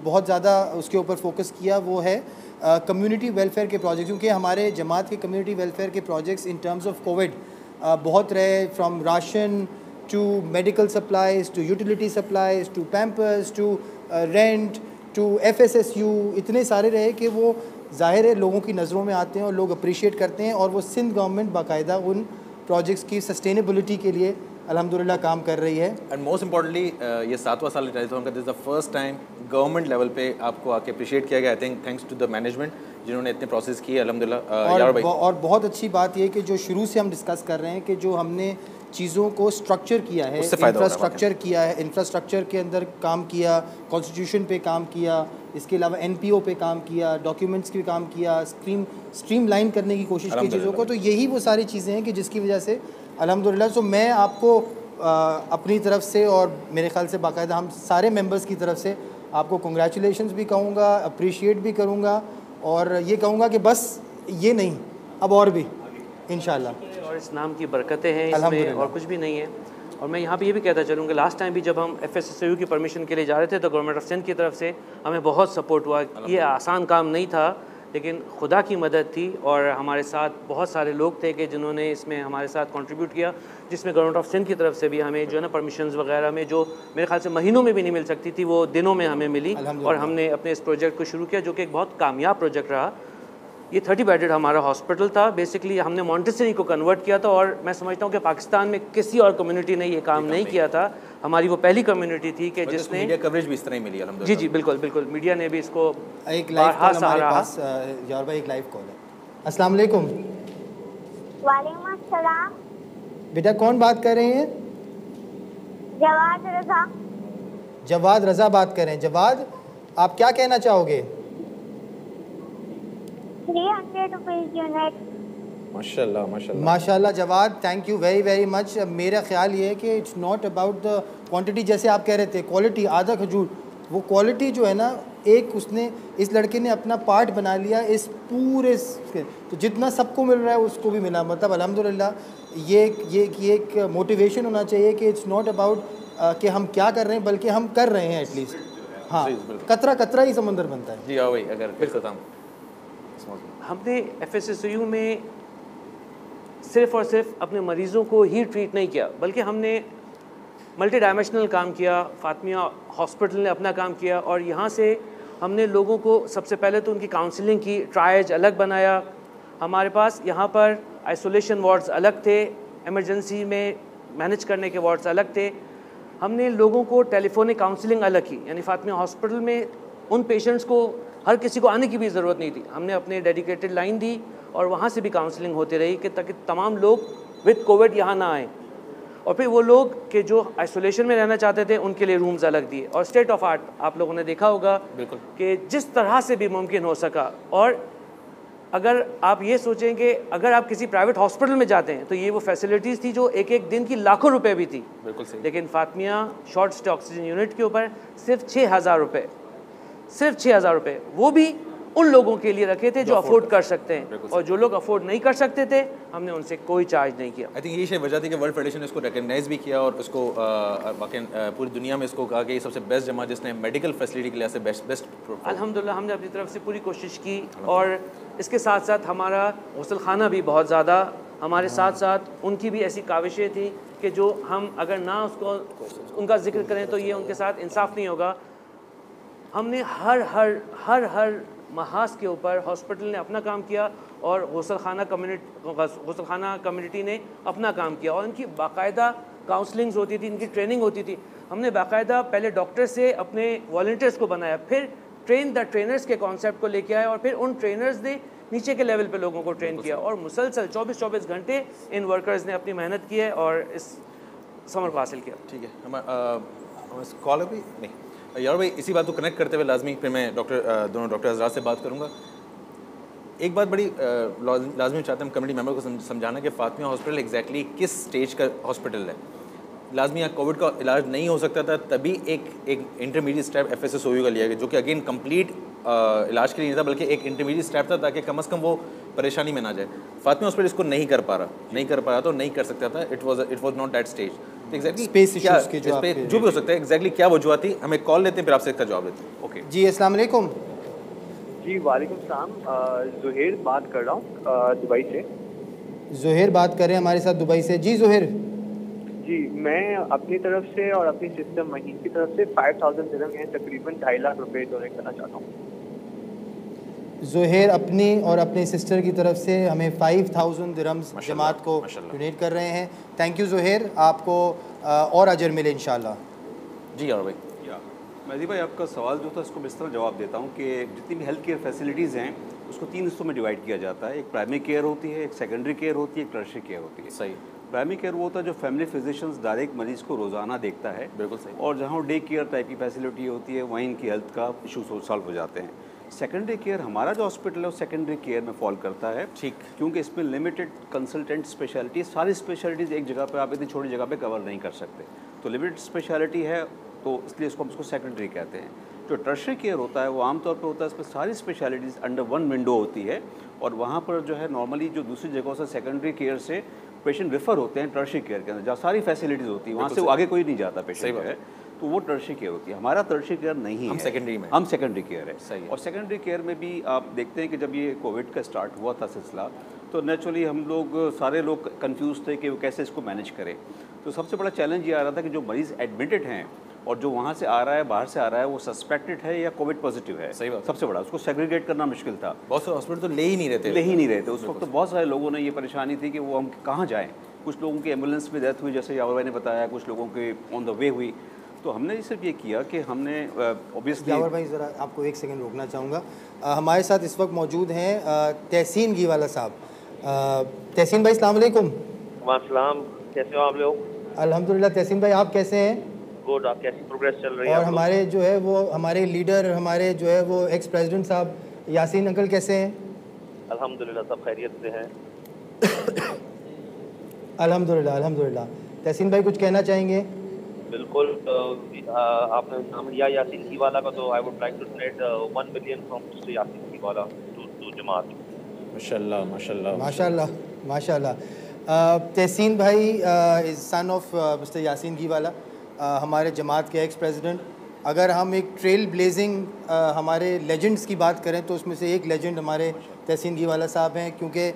बहुत ज़्यादा उसके ऊपर फोकस किया वो है कम्युनिटी वेलफेयर के प्रोजेक्ट क्योंकि हमारे जमात के कम्युनिटी वेलफेयर के projects in terms of covid बहुत रहे from ration to medical supplies to utility supplies to Pampers to rent to F S S U इतने सारे रहे कि वो ज़ाहिर है लोगों की नज़रों में आते हैं और लोग अप्रिशिएट करते हैं और वो सिंध गवर्नमेंट बाकायदा उन प्रोजेक्ट्स की सस्टेनेबिलिटी के लिए अल्हम्दुलिल्लाह काम कर रही है। एंड मोस्ट इम्पॉर्टेंटली ये सातवां साल टेलीथॉन का this the first time government level पे आपको आके अप्रिशिएट किया गया। I think thanks to the management जिन्होंने इतने प्रोसेस किए अल्हम्दुलिल्लाह। और, और बहुत अच्छी बात यह कि जो शुरू से हम डिस्कस कर रहे हैं कि जो हमने चीज़ों को स्ट्रक्चर किया है इंफ्रास्ट्रक्चर किया है इंफ्रास्ट्रक्चर के अंदर काम किया कॉन्स्टिट्यूशन पे काम किया इसके अलावा एनपीओ पे काम किया डॉक्यूमेंट्स पे काम किया स्ट्रीम स्ट्रीम लाइन करने की कोशिश की चीज़ों को। तो यही वो सारी चीज़ें हैं कि जिसकी वजह से अलहमदिल्ला सो मैं आपको आ, अपनी तरफ़ से और मेरे ख्याल से बाकायदा हम सारे मेंबर्स की तरफ़ से आपको कंग्रेचुलेशन भी कहूँगा अप्रिशिएट भी करूँगा और ये कहूँगा कि बस ये नहीं अब और भी इन और इस नाम की बरकतें हैं इसमें और कुछ भी नहीं है। और मैं यहाँ पे ये भी कहता चलूँगा लास्ट टाइम भी जब हम एफ़ एस की परमिशन के लिए जा रहे थे तो गवर्नमेंट ऑफ़ सिंध की तरफ़ से हमें बहुत सपोर्ट हुआ। ये आसान काम नहीं था लेकिन खुदा की मदद थी और हमारे साथ बहुत सारे लोग थे कि जिन्होंने इसमें हमारे साथ कंट्रीब्यूट किया जिसमें गवर्नमेंट ऑफ़ सिंध की तरफ़ से भी हमें जो है ना परमिशन वगैरह में जो मेरे ख्याल से महीनों में भी नहीं मिल सकती थी वो दिनों में हमें मिली और हमने अपने इस प्रोजेक्ट को शुरू किया जो कि एक बहुत कामयाब प्रोजेक्ट रहा। ये थर्टी बेडेड हमारा हॉस्पिटल था। बेसिकली हमने मॉन्टेसरी को कन्वर्ट किया था और मैं समझता हूँ कि पाकिस्तान में किसी और कम्युनिटी ने ये काम नहीं किया था। हमारी वो पहली कम्युनिटी थी कि जिसने मीडिया कवरेज भी इस तरह ही मिली जी जी बिल्कुल बिल्कुल। मीडिया ने भी इसको एक लाइव कॉल हमारे पास यार भाई एक लाइव कॉल है। अस्सलाम वालेकुम। वालेकुम अस्सलाम। बेटा कौन बात कर रहे हैं? जवाद रजा। जवाद रजा बात कर रहे हैं। जवाद आप क्या कहना चाहोगे? Three hundred rupees unit. माशाल्लाह माशाल्लाह। माशाल्लाह Jawad thank you very very much मेरा ख्याल ये है कि it's not about the quantity जैसे आप कह रहे थे क्वालिटी आधा खजूर। वो क्वालिटी जो है ना एक उसने इस लड़के ने अपना पार्ट बना लिया इस पूरे तो जितना सबको मिल रहा है उसको भी मिला। मतलब अल्हम्दुलिल्लाह ये ये ये एक मोटिवेशन होना चाहिए कि इट्स नॉट अबाउट कि हम क्या कर रहे हैं बल्कि हम कर रहे हैं एटलीस्ट हाँ कतरा कतरा ही समंदर बनता है। जी हाँ भाई अगर हमने एफ़ में सिर्फ़ और सिर्फ़ अपने मरीज़ों को ही ट्रीट नहीं किया, बल्कि हमने मल्टी डायमेंशनल काम किया, फातमिया हॉस्पिटल ने अपना काम किया और यहाँ से हमने लोगों को सबसे पहले तो उनकी काउंसलिंग की ट्रायज अलग बनाया। हमारे पास यहाँ पर आइसोलेशन वार्ड्स अलग थे एमरजेंसी में मैनेज करने के वार्ड्स अलग थे। हमने लोगों को टेलीफोनिक काउंसलिंग अलग की, यानी फातमिया हॉस्पिटल में उन पेशेंट्स को हर किसी को आने की भी ज़रूरत नहीं थी। हमने अपने डेडिकेटेड लाइन दी और वहाँ से भी काउंसलिंग होती रही कि ताकि तमाम लोग विद कोविड यहाँ ना आएँ। और फिर वो लोग के जो आइसोलेशन में रहना चाहते थे उनके लिए रूम्स अलग दिए। और स्टेट ऑफ़ आर्ट आप लोगों ने देखा होगा बिल्कुल। कि जिस तरह से भी मुमकिन हो सका। और अगर आप ये सोचें कि अगर आप किसी प्राइवेट हॉस्पिटल में जाते हैं तो ये वो फैसिलिटीज़ थी जो एक एक दिन की लाखों रुपए भी थी। बिल्कुल सही। लेकिन Fatimiyah short stay oxygen unit के ऊपर सिर्फ़ छः हज़ार रुपये सिर्फ़ छः हज़ार रुपये वो भी उन लोगों के लिए रखे थे जो अफोर्ड कर सकते हैं। और जो लोग अफोर्ड नहीं कर सकते थे हमने उनसे कोई चार्ज नहीं किया। आई थिंक यही शायद वजह थी कि वर्ल्ड फेडरेशन ने इसको रिकगनाइज भी किया और उसको वाकई पूरी दुनिया में इसको कहा कि ये सबसे बेस्ट जमा जिसने मेडिकल फैसिलिटी के लिए से बेस्ट बेस्ट अल्हम्दुलिल्लाह हमने अपनी तरफ़ से पूरी कोशिश की और इसके साथ साथ हमारा गसल खाना भी बहुत ज़्यादा हमारे साथ साथ उनकी भी ऐसी काविशें थी कि जो हम अगर ना उसको उनका ज़िक्र करें तो ये उनके साथ इंसाफ नहीं होगा। हमने हर हर हर हर महाज के ऊपर हॉस्पिटल ने अपना काम किया और गसल खाना कम्युनिटी गसल खाना कम्युनिटी ने अपना काम किया और इनकी बाकायदा काउंसलिंग्स होती थी इनकी ट्रेनिंग होती थी। हमने बाकायदा पहले डॉक्टर से अपने वॉल्टियर्स को बनाया फिर ट्रेन द ट्रेनर्स के कॉन्सेप्ट को लेके आए और फिर उन ट्रेनर्स ने नीचे के लेवल पे लोगों को ट्रेन किया और मुसलसल 24-24 घंटे इन वर्कर्स ने अपनी मेहनत की है और इस समर को हासिल किया। ठीक है हमारा कॉल अभी नहीं। यार भाई, इसी बात को कनेक्ट करते हुए लाजमी फिर मैं डॉक्टर दोनों डॉक्टर हजरात से बात करूँगा। एक बात बड़ी लाजमी चाहते हैं हम कमेटी मेंबर को समझाना कि फातमिया हॉस्पिटल एग्जैक्टली किस स्टेज का हॉस्पिटल है। लाजमी यहाँ कोविड का इलाज नहीं हो सकता था तभी एक एक intermediate step F S S का लिया गया जो कि अगेन कंप्लीट इलाज के लिए नहीं था बल्कि एक इंटरमीडिएट स्टेप था ताकि कम अज़ कम वो परेशानी में ना जाए। फातमिया हॉस्पिटल इसको नहीं कर पा रहा नहीं कर पा रहा तो नहीं कर सकता था। It was it was not that stage exactly space issues जो जो भी हो सकता है एग्जैक्टली क्या वजूहत थी हमें कॉल लेते हैं फिर आपसे इसका जवाब देते हैं। ओके जी वालेकुम। जी वालेकुम सलाम। जुहेर बात कर रहा हूँ दुबई से। जुहेर बात कर रहे हैं हमारे साथ दुबई से। जी जुहेर। जी मैं अपनी तरफ़ से और अपनी सिस्टर महीन की तरफ़ से फाइव थाउज़ेंड दिरम हैं तकरीबन ढाई लाख रुपए डोनेट करना चाहता हूँ। जोहेर अपनी और अपनी सिस्टर की तरफ़ से हमें फ़ाइव थाउज़ेंड दिरम्स जमात को डोनेट कर रहे हैं। Thank you Zoher. आपको और अजर मिले इन जी और भाई। महदी भाई आपका सवाल जो था इसको मैं इस तरह जवाब देता हूँ कि जितनी भी हेल्थ केयर फैसिलिटीज़ हैं उसको तीन हिस्सों में डिवाइड किया जाता है। एक प्राइमरी केयर होती है एक सेकेंडरी केयर होती है एक टर्शरी केयर होती है। सही। प्राइमरी केयर वो होता है जो फैमिली फिजिशियंस डायरेक्ट मरीज़ को रोज़ाना देखता है। बिल्कुल सही। और जहाँ डे केयर टाइप की फैसिलिटी होती है वहीं इनकी हेल्थ का इशू सॉल्व हो जाते हैं। सेकेंडरी केयर हमारा जो हॉस्पिटल है वो सेकेंडरी केयर में फॉल करता है। ठीक। क्योंकि इसमें लिमिटेड कंसल्टेंट स्पेशलिटी सारी स्पेशलिटीज़ एक जगह पर आप इतनी छोटी जगह पे कवर नहीं कर सकते। तो लिमिटेड स्पेशलिटी है तो इसलिए इसको हम उसको सेकेंडरी कहते हैं। जो टर्शरी केयर होता है वो आमतौर पर होता है इसमें सारी स्पेशलिटीज़ अंडर वन विंडो होती है। और वहाँ पर जो है नॉर्मली जो दूसरी जगहों से सेकेंडरी केयर से पेशेंट रेफर होते हैं टर्शी केयर के अंदर जहाँ सारी फैसिलिटीज़ होती है वहाँ से वो आगे कोई नहीं जाता पेशेंट है तो वो टर्शी केयर होती है। हमारा टर्शी केयर नहीं हम है। सेकेंडरी में हम सेकेंडरी केयर है। सही और सेकेंडरी केयर में भी आप देखते हैं कि जब ये कोविड का स्टार्ट हुआ था सिलसिला तो नेचुरली हम लोग सारे लोग कन्फ्यूज़ थे कि वो कैसे इसको मैनेज करें। तो सबसे बड़ा चैलेंज ये आ रहा था कि जो मरीज़ एडमिटेड हैं और जो वहाँ से आ रहा है बाहर से आ रहा है वो सस्पेक्टेड है या कोविड पॉजिटिव है? सही बात। सबसे बड़ा उसको सेग्रीगेट करना मुश्किल था। बहुत से हॉस्पिटल तो ले ही नहीं रहते। ले ही नहीं रहते। उस वक्त तो बहुत सारे लोगों ने ये परेशानी थी कि वो हम कहाँ जाएँ? कुछ लोगों की एंबुलेंस में डेथ हुई जैसे यावर भाई ने बताया कुछ लोगों की ऑन द वे हुई। तो हमने सिर्फ़ ये किया कि हमने ऑब्वियसली यावर भाई ज़रा आपको एक सेकंड रोकना चाहूँगा। हमारे साथ इस वक्त मौजूद हैं तहसीन घीवाला साहब। तहसीन भाई वाम कैसे हो आप लोग? अल्हम्दुलिल्लाह तहसीन भाई आप कैसे हैं? गुड आप कैसी प्रोग्रेस चल रही है और हमारे जो है वो हमारे लीडर हमारे जो है वो एक्स प्रेसिडेंट साहब यासीन अंकल कैसे हैं? अल्हम्दुलिल्लाह सब खैरियत से हैं। अल्हम्दुलिल्लाह अल्हम्दुलिल्लाह। तहसीन भाई कुछ कहना चाहेंगे? बिल्कुल आपने नाम लिया यासीन की वाला का तो I would like to donate one million from mister Yasin की वाला टू टू जमात। माशाल्लाह माशाल्लाह माशाल्लाह। माशाल्लाह तहसीन भाई is son of mister Yasin की वाला हमारे जमात के एक्स प्रेसिडेंट अगर हम एक ट्रेल ब्लेजिंग हमारे लेजेंड्स की बात करें तो उसमें से एक लेजेंड हमारे तहसीन की वाला साहब हैं, क्योंकि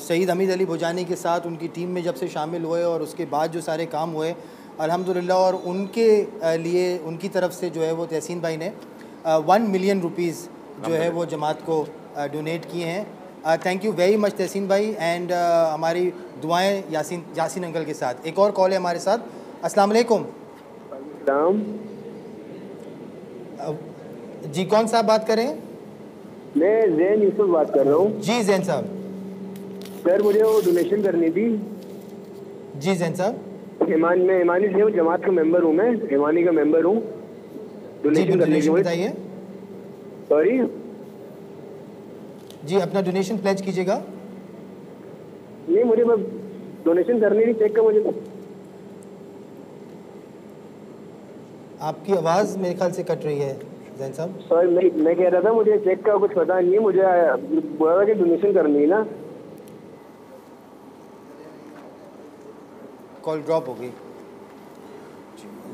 शहीद हमीद अली भुजानी के साथ उनकी टीम में जब से शामिल हुए और उसके बाद जो सारे काम हुए, अल्हम्दुलिल्लाह, और उनके लिए, उनकी तरफ़ से जो है वो तहसीन भाई ने वन मिलियन रुपीज़ जो है वो जमात को डोनेट किए हैं। Thank you very much Tahseen भाई एंड हमारी दुआएँ यासीन यासीन अंकल के साथ। एक और कॉल है हमारे साथ। अस्सलाम वालेकुम। जी कौन साहब बात करें मैं जैन यूसुफ बात कर रहा हूँ। जी जैन साहब। सर मुझे वो डोनेशन करनी थी। जी जैन साहब। ईमान मैं ईमानी से जमात का मेंबर हूँ मैं ईमानी का मेंबर हूँ। डोनेशन करने की बताइए। सॉरी जी अपना डोनेशन प्लेज कीजिएगा। नहीं मुझे डोनेशन करनी थी चेक का मुझे। आपकी आवाज़ मेरे ख्याल से कट रही है जैन साहब। सर मैं मैं कह रहा था मुझे चेक का कुछ पता नहीं है मुझे बोला था कि डोनेशन करनी है ना। कॉल ड्रॉप हो गई।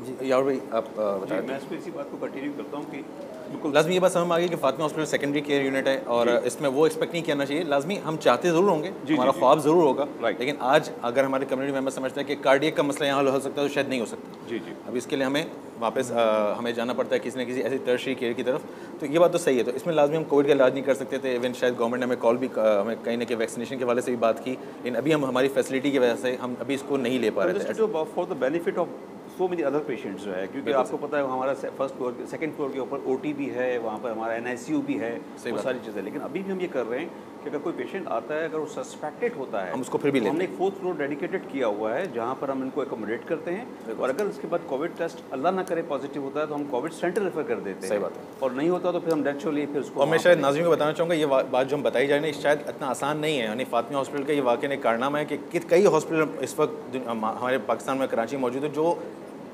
जी यार भाई आप बताएँ मैं इस इसी बात को कंटिन्यू करता हूँ कि बिल्कुल लाजमी ये बात समझ में आ गई कि Fatima hospital secondary care unit है और इसमें वो एक्सपेक्ट नहीं करना चाहिए। लाजमी हम चाहते ज़रूर होंगे हमारा ख्वाब ज़रूर होगा। लेकिन आज अगर हमारे कम्युनिटी मेंबर समझते हैं कि कार्डियक का मसला यहाँ हल हो सकता है तो शायद नहीं हो सकता। जी जी। अब इसके लिए हमें वापस हमें जाना पड़ता है किसी न किसी ऐसी टर्शरी केयर की तरफ़। तो ये बात तो सही है। तो इसमें लाजमी हम कोविड का इलाज नहीं कर सकते थे। इवन शायद गवर्नमेंट ने हमें कॉल भी हमें कहीं ना कहीं वैक्सीनेशन के वाले से भी बात की। लेकिन अभी हम हमारी फैसिलिटी की वजह से हम अभी इसको नहीं ले पा रहे थे। For the benefit of so many other patients जो है क्योंकि आपको पता है हमारा फ़र्स्ट फ्लोर सेकंड फ्लोर के ऊपर ओटी भी है वहाँ पर हमारा एन भी है वो सारी चीज़ें लेकिन अभी भी हम ये कर रहे हैं कि अगर कोई पेशेंट आता है अगर वो सस्पेक्टेड होता है हम उसको फिर भी तो हमने एक फोर्थ फ्लोर डेडिकेटेड किया हुआ है जहाँ पर हम इनको एकोमोडेट करते हैं। और अगर उसके बाद कोविड टेस्ट अल्लाह ना करे पॉजिटिव होता है तो हम कोविड सेंटर रेफर कर देते हैं। सही बात है। और नहीं होता तो फिर हम नेचुरली फिर उसको और मैं शायद नाजिम को बताना चाहूँगा ये बात जो हम बताई जा रही है शायद इतना आसान नहीं है। यानी फातिमा हॉस्पिटल का ये वाकई ने कारनामा है कि कई हॉस्पिटल इस वक्त हमारे पाकिस्तान में कराची मौजूद है जो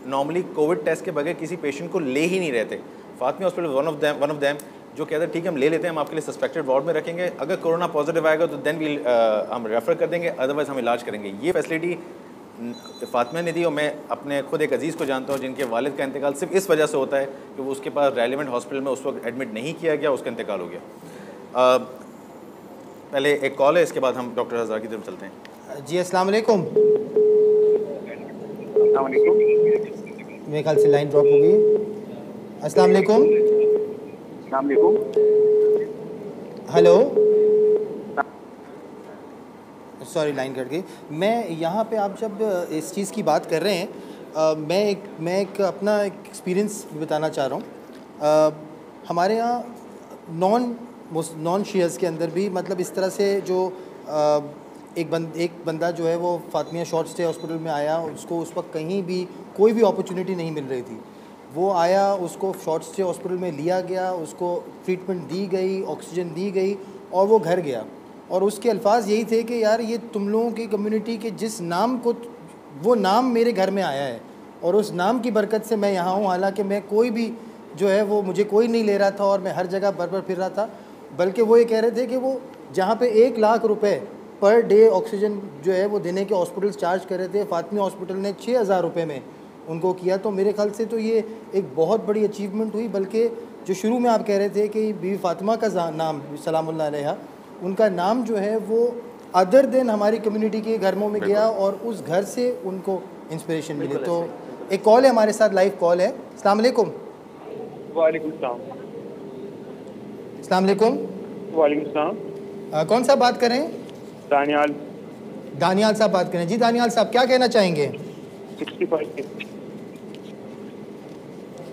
नॉर्मली कोविड टेस्ट के बगैर किसी पेशेंट को ले ही नहीं रहते। Fatimi hospital one of them one of them जो कहते हैं ठीक है हम ले लेते हैं हम आपके लिए सस्पेक्टेड वार्ड में रखेंगे। अगर कोरोना पॉजिटिव आएगा तो देन वी हम रेफ़र कर देंगे अदरवाइज़ हम इलाज करेंगे। ये फैसिलिटी फातिमा ने दी और मैं अपने खुद एक अज़ीज़ को जानता हूँ जिनके वालिद का इंतकाल सिर्फ़ इस वजह से होता है कि वो उसके पास रेलिवेंट हॉस्पिटल में उस वक्त एडमिट नहीं किया गया उसका इंतकाल हो गया। पहले एक कॉल है इसके बाद हम डॉक्टर हज़ार की तरफ़ चलते हैं। जी अस्सलाम वालेकुम। मेरे ख्याल से लाइन ड्रॉप हो गई अस्सलाम वालेकुम। हेलो सॉरी लाइन कट गई। मैं यहाँ पे आप जब इस चीज़ की बात कर रहे हैं आ, मैं एक मैं एक अपना एक एक्सपीरियंस बताना चाह रहा हूँ। हमारे यहाँ नॉन नॉन शेयर्स के अंदर भी मतलब इस तरह से जो आ, एक बंद एक बंदा जो है वो फातमिया शॉर्ट स्टे हॉस्पिटल में आया उसको उस वक्त कहीं भी कोई भी अपॉर्चुनिटी नहीं मिल रही थी। वो आया, उसको शॉर्ट स्टे हॉस्पिटल में लिया गया, उसको ट्रीटमेंट दी गई ऑक्सीजन दी गई और वो घर गया। और उसके अल्फाज यही थे कि यार ये तुम लोगों की कम्युनिटी के जिस नाम को वो नाम मेरे घर में आया है और उस नाम की बरकत से मैं यहाँ हूँ। हालाँकि मैं कोई भी जो है वो मुझे कोई नहीं ले रहा था और मैं हर जगह बर बर फिर रहा था, बल्कि वो ये कह रहे थे कि वो जहाँ पे एक लाख रुपए पर डे ऑक्सीजन जो है वो देने के हॉस्पिटल चार्ज कर रहे थे। फातमी हॉस्पिटल ने छः हज़ार रुपये में उनको किया तो मेरे ख्याल से तो ये एक बहुत बड़ी अचीवमेंट हुई बल्कि जो शुरू में आप कह रहे थे कि बीवी फातिमा का नाम सलाम उनका नाम जो है वो अदर देन हमारी कम्युनिटी के घरों में गया और उस घर से उनको इंस्पिरेशन मिली। तो एक कॉल है हमारे साथ लाइव कॉल है। अलैक्म वालेकुम। वालेकुम कौन सा बात करें? दानियाल। दानियाल साहब बात करें। जी दानियाल साहब क्या कहना चाहेंगे? 65 के।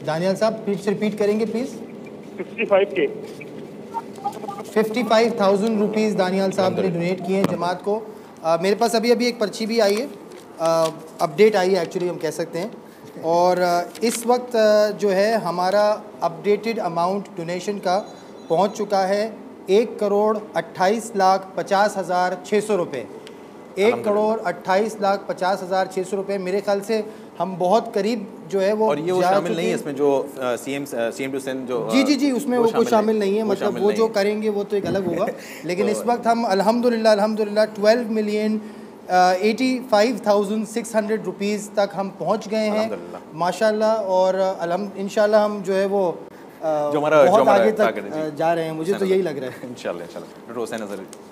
दानियाल साहब प्लीज़ रिपीट करेंगे प्लीज़ 65 के fifty five thousand rupees Daniyal साहब ने डोनेट किए हैं जमात को। आ, मेरे पास अभी अभी एक पर्ची भी आई है। अपडेट आई है एक्चुअली हम कह सकते हैं। और आ, इस वक्त आ, जो है हमारा अपडेटेड अमाउंट डोनेशन का पहुँच चुका है एक करोड़ अट्ठाईस लाख पचास हज़ार छः सौ रुपये एक करोड़ अट्ठाईस लाख पचास हज़ार छः सौ रुपये मेरे ख्याल से हम बहुत करीब जो है वो और ये वो शामिल नहीं है इसमें जो सीएम सीएम टू सेन जो जी जी जी उसमें वो, कुछ शामिल नहीं है मतलब वो जो करेंगे वो तो एक अलग होगा। लेकिन इस वक्त हम अल्हम्दुलिल्लाह अल्हम्दुलिल्लाह twelve million eighty five thousand six hundred rupees तक हम पहुँच गए हैं। माशाल्लाह और अलहम इंशाल्लाह हम जो है वो जो हमारा बहुत आगे तक जा। रहे हैं। मुझे तो यही लग रहा है। इंशाल्लाह इंशाल्लाह।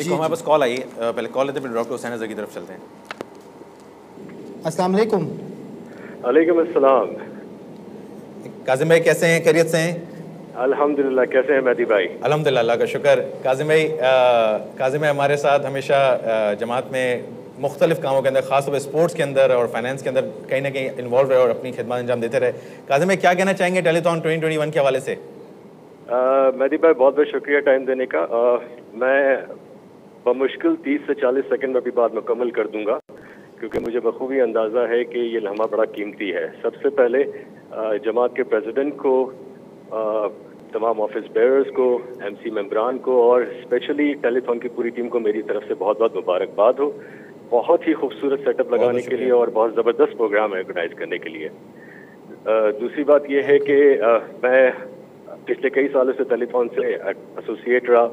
एक हमारे पास कॉल आई पहले कॉल लेते हैं फिर डॉक्टर हुसैन अजहर की तरफ़ चलते हैं। अस्सलाम वालेकुम। वालेकुम अस्सलाम। काजिम भाई कैसे हैं? खैरियत से हैं? अल्हम्दुलिल्लाह कैसे हैं मेहदी भाई? अल्हम्दुलिल्लाह अल्लाह का शुक्र। काजिम भाई काजिम भाई हमारे साथ हमेशा जमात में मुख्तलिफ़ कामों के अंदर खासतौर पर स्पोर्ट्स के अंदर और फाइनेंस के अंदर कहीं ना कहीं इन्वॉल्व रहे और अपनी खिदमत अंजाम देते रहे। काजिम भाई क्या कहना चाहेंगे टेलीथॉन 2021 के हवाले से? मेहदी भाई बहुत बहुत शुक्रिया टाइम देने का। मैं बमुश्किल 30 से 40 सेकंड में भी बात मुकम्मल कर दूँगा क्योंकि मुझे बखूबी अंदाज़ा है कि ये लम्हा बड़ा कीमती है। सबसे पहले जमात के प्रेसिडेंट को तमाम ऑफ़िस बेयर्स को एमसी मेम्बरान को और स्पेशली टेलीथॉन की पूरी टीम को मेरी तरफ़ से बहुत बहुत मुबारकबाद हो। बहुत ही खूबसूरत सेटअप लगाने के लिए और बहुत ज़बरदस्त प्रोग्राम ऑर्गेनाइज करने के लिए। दूसरी बात यह है कि मैं पिछले कई सालों से टेलीफोन से एसोसिएट रहा।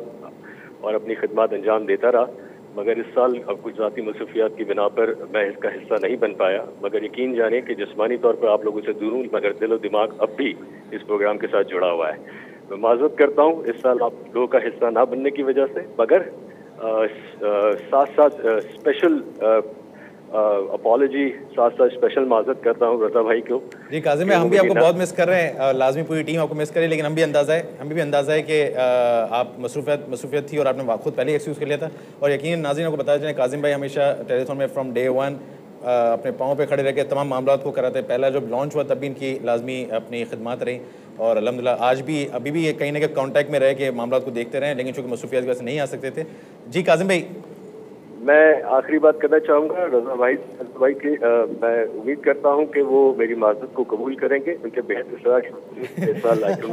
और अपनी खिदमत अंजाम देता रहा। मगर इस साल अब कुछ ज़ाती मसरूफियात की बिना पर मैं इसका हिस्सा नहीं बन पाया। मगर यकीन जाने कि जिसमानी तौर पर आप लोगों से दूर हूँ, मगर दिलो दिमाग अब भी इस प्रोग्राम के साथ जुड़ा हुआ है। मैं माजत करता हूँ, इस साल आप लोगों का हिस्सा ना बनने की वजह से। मगर साथ साथ स्पेशल अपॉलोजी साथ साथ स्पेशल माजरत करता हूँ रजा भाई को। जी काजिम हम भी आपको बहुत मिस कर रहे हैं। लाजमी पूरी टीम आपको मिस कर रही है लेकिन हम भी अंदाज़ा है हमें भी अंदाज़ा है कि आप मसरूफियत मसरूफियत थी और आपने खुद पहले एक्सक्यूज़ कर लिया था। और यकीन नाजीन आपको बताया जाए काजिम भाई हमेशा टेलीथॉन में फ्रॉम डे वन अपने पाँव पे खड़े रह के तमाम मामला को कराते पहला जब लॉन्च हुआ तब भी इनकी लाजमी अपनी खिदमत रही। और अलहमदिल्ला आज भी अभी भी ये कहीं ना कहीं कॉन्टैक्ट में रह के मामला को देखते रहे लेकिन चूँकि मसरूफियत की वजह से नहीं आ सकते थे। जी काजिम भाई मैं आखिरी बात करना चाहूँगा रजा भाई रजा भाई की मैं उम्मीद करता हूँ कि वो मेरी माजत को कबूल करेंगे उनके बेहतर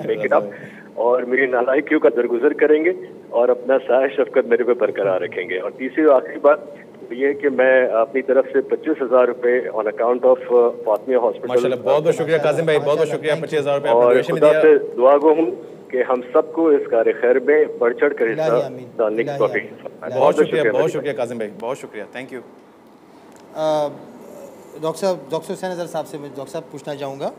मेक और मेरी नालायकियों का दरगुजर करेंगे और अपना साय शफकत मेरे पे बरकरार रखेंगे। और तीसरी आखिरी बात ये कि मैं अपनी तरफ़ से पच्चीस हज़ार रुपए on account of Fatimiya hospital बहुत बहुत शुक्रिया काजिम भाई बहुत बहुत शुक्रिया पच्चीस हज़ार आपने और खुदा से दुआ गो हूँ कि हम सबको इस कार्य खैर में बढ़ चढ़ कर हिस्सा डालने की तौफीक बहुत शुक्रिया बहुत शुक्रिया काजिम भाई बहुत शुक्रिया थैंक यू डॉक्टर साहब डॉक्टर हुसैन अजहर साहब से मैं डॉक्टर साहब पूछना चाहूँगा।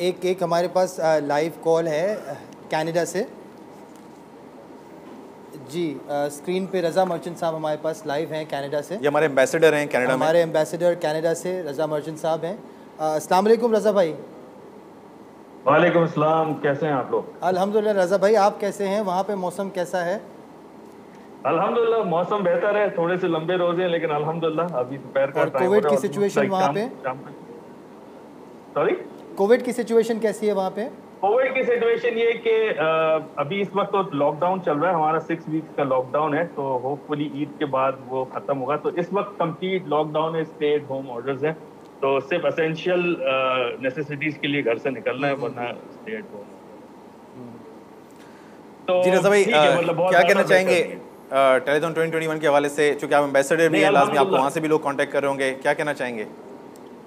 एक एक हमारे पास लाइव कॉल है कनाडा से। जी अ, स्क्रीन पे रज़ा मर्चेंट साहब हमारे पास लाइव हैं कनाडा से। ये हमारे एम्बेसडर हैं कनाडा में। हमारे एम्बेसडर कनाडा से रज़ा मर्चेंट साहब हैं। अस्सलाम वालेकुम रज़ा भाई। वालेकुम सलाम कैसे हैं आप लोग? अल्हम्दुलिल्लाह रज़ा भाई आप कैसे हैं? वहाँ पे मौसम कैसा है? अल्हम्दुलिल्लाह मौसम बेहतर है। थोड़े से लंबे रोज़े हैं लेकिन अल्हम्दुलिल्लाह अभी दोपहर का टाइम कोविड की सिचुएशन वहाँ पे? सॉरी कोविड की सिचुएशन कैसी है वहाँ पे? कोविड की सिचुएशन ये कि अभी इस वक्त तो लॉकडाउन चल रहा है हमारा सिक्स वीक्स का लॉकडाउन है तो होपफुली ईद के बाद वो खत्म होगा। तो इस वक्त कंप्लीट लॉकडाउन है स्टे एट होम ऑर्डर्स हैं। तो सिर्फ़ असेंशियल नेसेसिटीज के लिए घर से निकलना है वरना स्टे एट होम तो जी रजा भाई मतलब क्या कहना चाहेंगे? टेलीथॉन 2021 के हवाले से चूँकि आप एम्बेसडर भी हैं लाजमी आपको। वहाँ से भी लोग कांटेक्ट कर रहे होंगे क्या कहना चाहेंगे?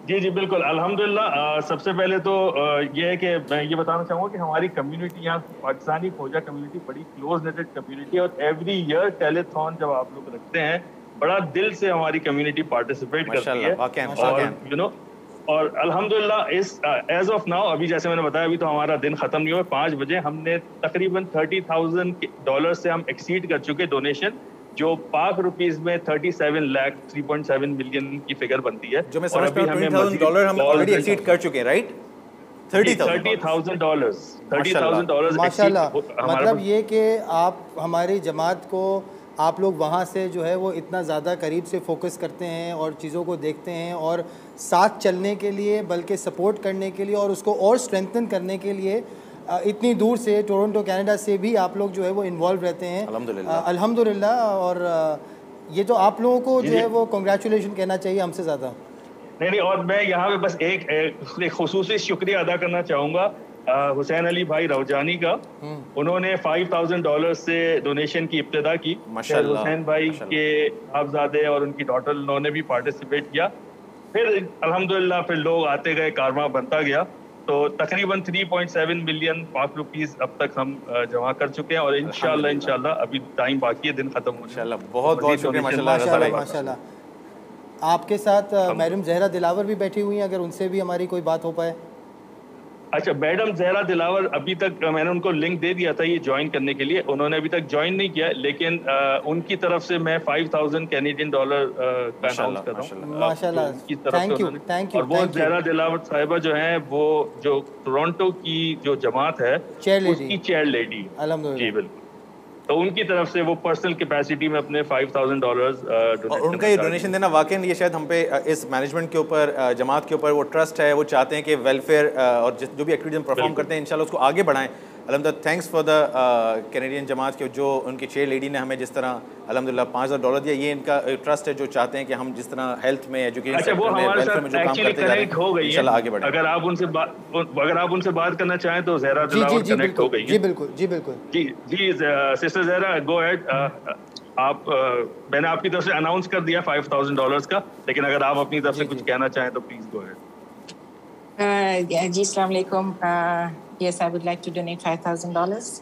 जी जी बिल्कुल। अल्हम्दुलिल्लाह सबसे पहले तो अ, ये है कि मैं ये बताना चाहूँगा कि हमारी कम्युनिटी यहाँ पाकिस्तानी खोजा कम्युनिटी बड़ी क्लोज नेटेड कम्युनिटी और एवरी ईयर टेलीथॉन जब आप लोग रखते हैं बड़ा दिल से हमारी कम्युनिटी पार्टिसिपेट करती है। वाकई, और यू नो और अल्हम्दुलिल्लाह इस एज ऑफ़ नाउ अभी जैसे मैंने बताया अभी तो हमारा दिन खत्म नहीं हुआ पाँच बजे हमने तकरीबन थर्टी थाउज़ेंड डॉलर से हम एक्सीड कर चुके डोनेशन जो पाक रुपीज़ में 37 लाख 3.7 मिलियन की फिगर बनती है। जो मैं और समझ अभी पा रहा हूँ हमें डॉलर हम ऑलरेडी एक्सीड कर चुके हैं right 30,000 thirty thousand dollar thirty thousand dollar माशाल्लाह। मतलब ये कि आप हमारी जमात को आप लोग वहाँ से जो है वो इतना ज़्यादा करीब से फोकस करते हैं और चीज़ों को देखते हैं और साथ चलने के लिए बल्कि सपोर्ट करने के लिए और उसको और स्ट्रेंथन करने के लिए इतनी दूर से टोरंटो कनाडा से भी आप लोग जो है वो इन्वॉल्व रहते हैं। अल्हम्दुलिल्लाह। अल्हम्दुलिल्लाह और ये तो आप लोगों को जो है वो कॉन्ग्रेचुलेशन कहना चाहिए हमसे ज़्यादा। नहीं नहीं और मैं यहाँ पे बस एक एक खसूसी शुक्रिया अदा करना चाहूँगा हुसैन अली भाई रवजानी का। उन्होंने 5000 डॉलर से डोनेशन की इब्तदा की। हुसैन भाई के आपजादे और उनकी डॉटर उन्होंने भी पार्टिसिपेट किया। फिर अल्हम्दुलिल्लाह फिर लोग आते गए कारवा बनता गया। तो तकरीबन 3.7 मिलियन पाक रुपीज़ अब तक हम जमा कर चुके हैं और इनशाला इनशाला अभी टाइम बाकी है दिन खत्म होने इंशाल्लाह बहुत बहुत शुक्रिया माशाल्लाह आपके साथ मैडम जहरा दिलावर भी बैठी हुई हैं अगर उनसे भी हमारी कोई बात हो पाए। अच्छा मैडम जहरा दिलावर अभी तक मैंने उनको लिंक दे दिया था ये ज्वाइन करने के लिए। उन्होंने अभी तक ज्वाइन नहीं किया लेकिन आ, उनकी तरफ़ से मैं 5000 कैनेडियन डॉलर का अनाउंस कर रहा हूँ। माशाल्लाह। की तरफ़ थैंक यू थैंक यू और वो जहरा दिलावर साहिबा जो है वो जो टोरंटो की जो जमात है उसकी चेयर लेडी जी बिल्कुल। तो उनकी तरफ़ से वो पर्सनल कैपेसिटी में अपने 5000 डॉलर्स और उनका ये डोनेशन देना वाकई ये शायद हम पे इस मैनेजमेंट के ऊपर जमात के ऊपर वो ट्रस्ट है वो चाहते हैं कि वेलफेयर और जो भी एक्टिविटी परफॉर्म करते हैं इंशाल्लाह उसको आगे बढ़ाएँ। अलहमदिल्ला थैंक्स फॉर द कैनेडियन जमात के जो उनकी चेयर लेडी ने हमें जिस तरह अलहमदिल्ला पाँच हज़ार डॉलर दिया ये इनका ट्रस्ट है जो चाहते हैं कि हम जिस तरह हेल्थ में एजुकेशन अच्छा वो में हमारे वेलफेयर में जो काम करते जा रहे कनेक्ट हो हैं गई है। आगे बढ़ें अगर आप उनसे बात अगर आप उनसे बात करना चाहें तो जहरा जी जी जी कनेक्ट हो बिल्कुल। गई जी बिल्कुल जी बिल्कुल। जी जी सिस्टर जहरा गो हेड आप अ, मैंने आपकी तरफ़ से अनाउंस कर दिया 5000 डॉलर्स का लेकिन अगर आप अपनी तरफ़ से कुछ कहना चाहें तो please go Uh, yeah, ji, Assalamu alaikum. Uh, yes, I would like to donate $5,000.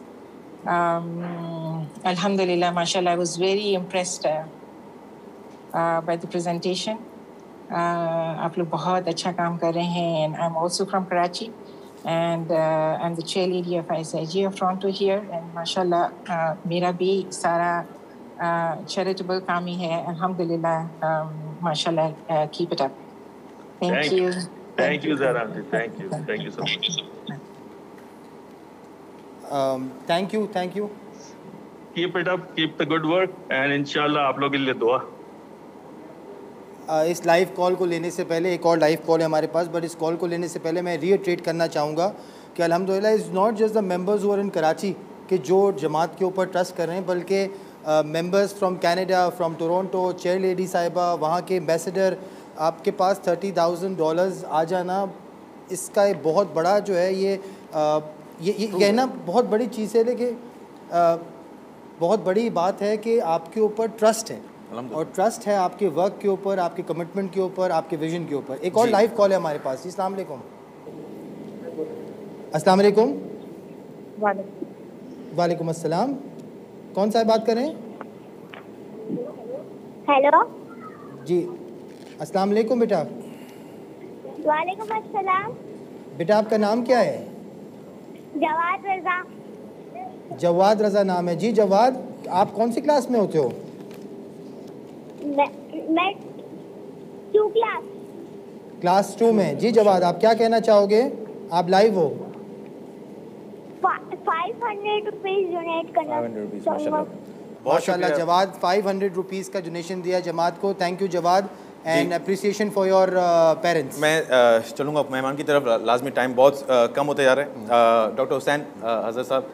Um, Alhamdulillah, mashallah, I was very impressed uh, uh, by the presentation. Uh, आप लोग बहुत अच्छा काम कर रहे हैं and I'm also from Karachi and uh, I'm the chair lady of ISIG of Toronto here and mashallah uh, मेरा भी सारा uh, charitable काम ही है Alhamdulillah um, mashallah uh, keep it up thank, Thank you. you. Thank you Zahra thank you thank much thank you thank you keep it up keep the good work and इंशाल्लाह आप लोगों के लिए दुआ। इस live call को लेने से पहले एक और लाइव कॉल है हमारे पास बट इस कॉल को लेने से पहले मैं रीट्रेट करना चाहूँगा कि अल्हम्दुलिल्लाह is not just the members who are in Karachi कि जो जमात के ऊपर ट्रस्ट कर रहे हैं बल्कि members from Canada from Toronto chair lady साहिबा वहाँ के एम्बेसडर आपके पास थर्टी थाउज़ेंड डॉलर्स आ जाना इसका एक बहुत बड़ा जो है ये अ, ये ये कहना बहुत बड़ी चीज़ है लेकिन बहुत बड़ी बात है कि आपके ऊपर ट्रस्ट है। और ट्रस्ट है आपके वर्क के ऊपर आपके कमिटमेंट के ऊपर आपके विजन के ऊपर। एक और लाइव कॉल है हमारे पास। अस्सलाम वालेकुम। अस्सलाम वालेकुम। वालेकुम। अस्सलाम। कौन सा बात कर रहे हैं? हेलो। जी। अस्सलाम वालेकुम बेटा। वालेकुम अस्सलाम। बेटा आपका नाम क्या है? जवाद रजा। जवाद रज़ा नाम है। जी जवाद आप कौन सी क्लास में होते हो? मैं मैं टू क्लास क्लास टू में। जी जवाद आप क्या कहना चाहोगे? आप लाइव हो। फाइव हंड्रेड रुपीज़ डोनेट करना माशाल्लाह। जवाद 500 रुपीस का डोनेशन दिया जमात को। Thank you Jawad. And appreciation for your parents मैं अ, चलूँगा मेहमान की तरफ़ लाजमी टाइम बहुत अ, कम होते जा रहे हैं। डॉक्टर हुसैन हज़रत साहब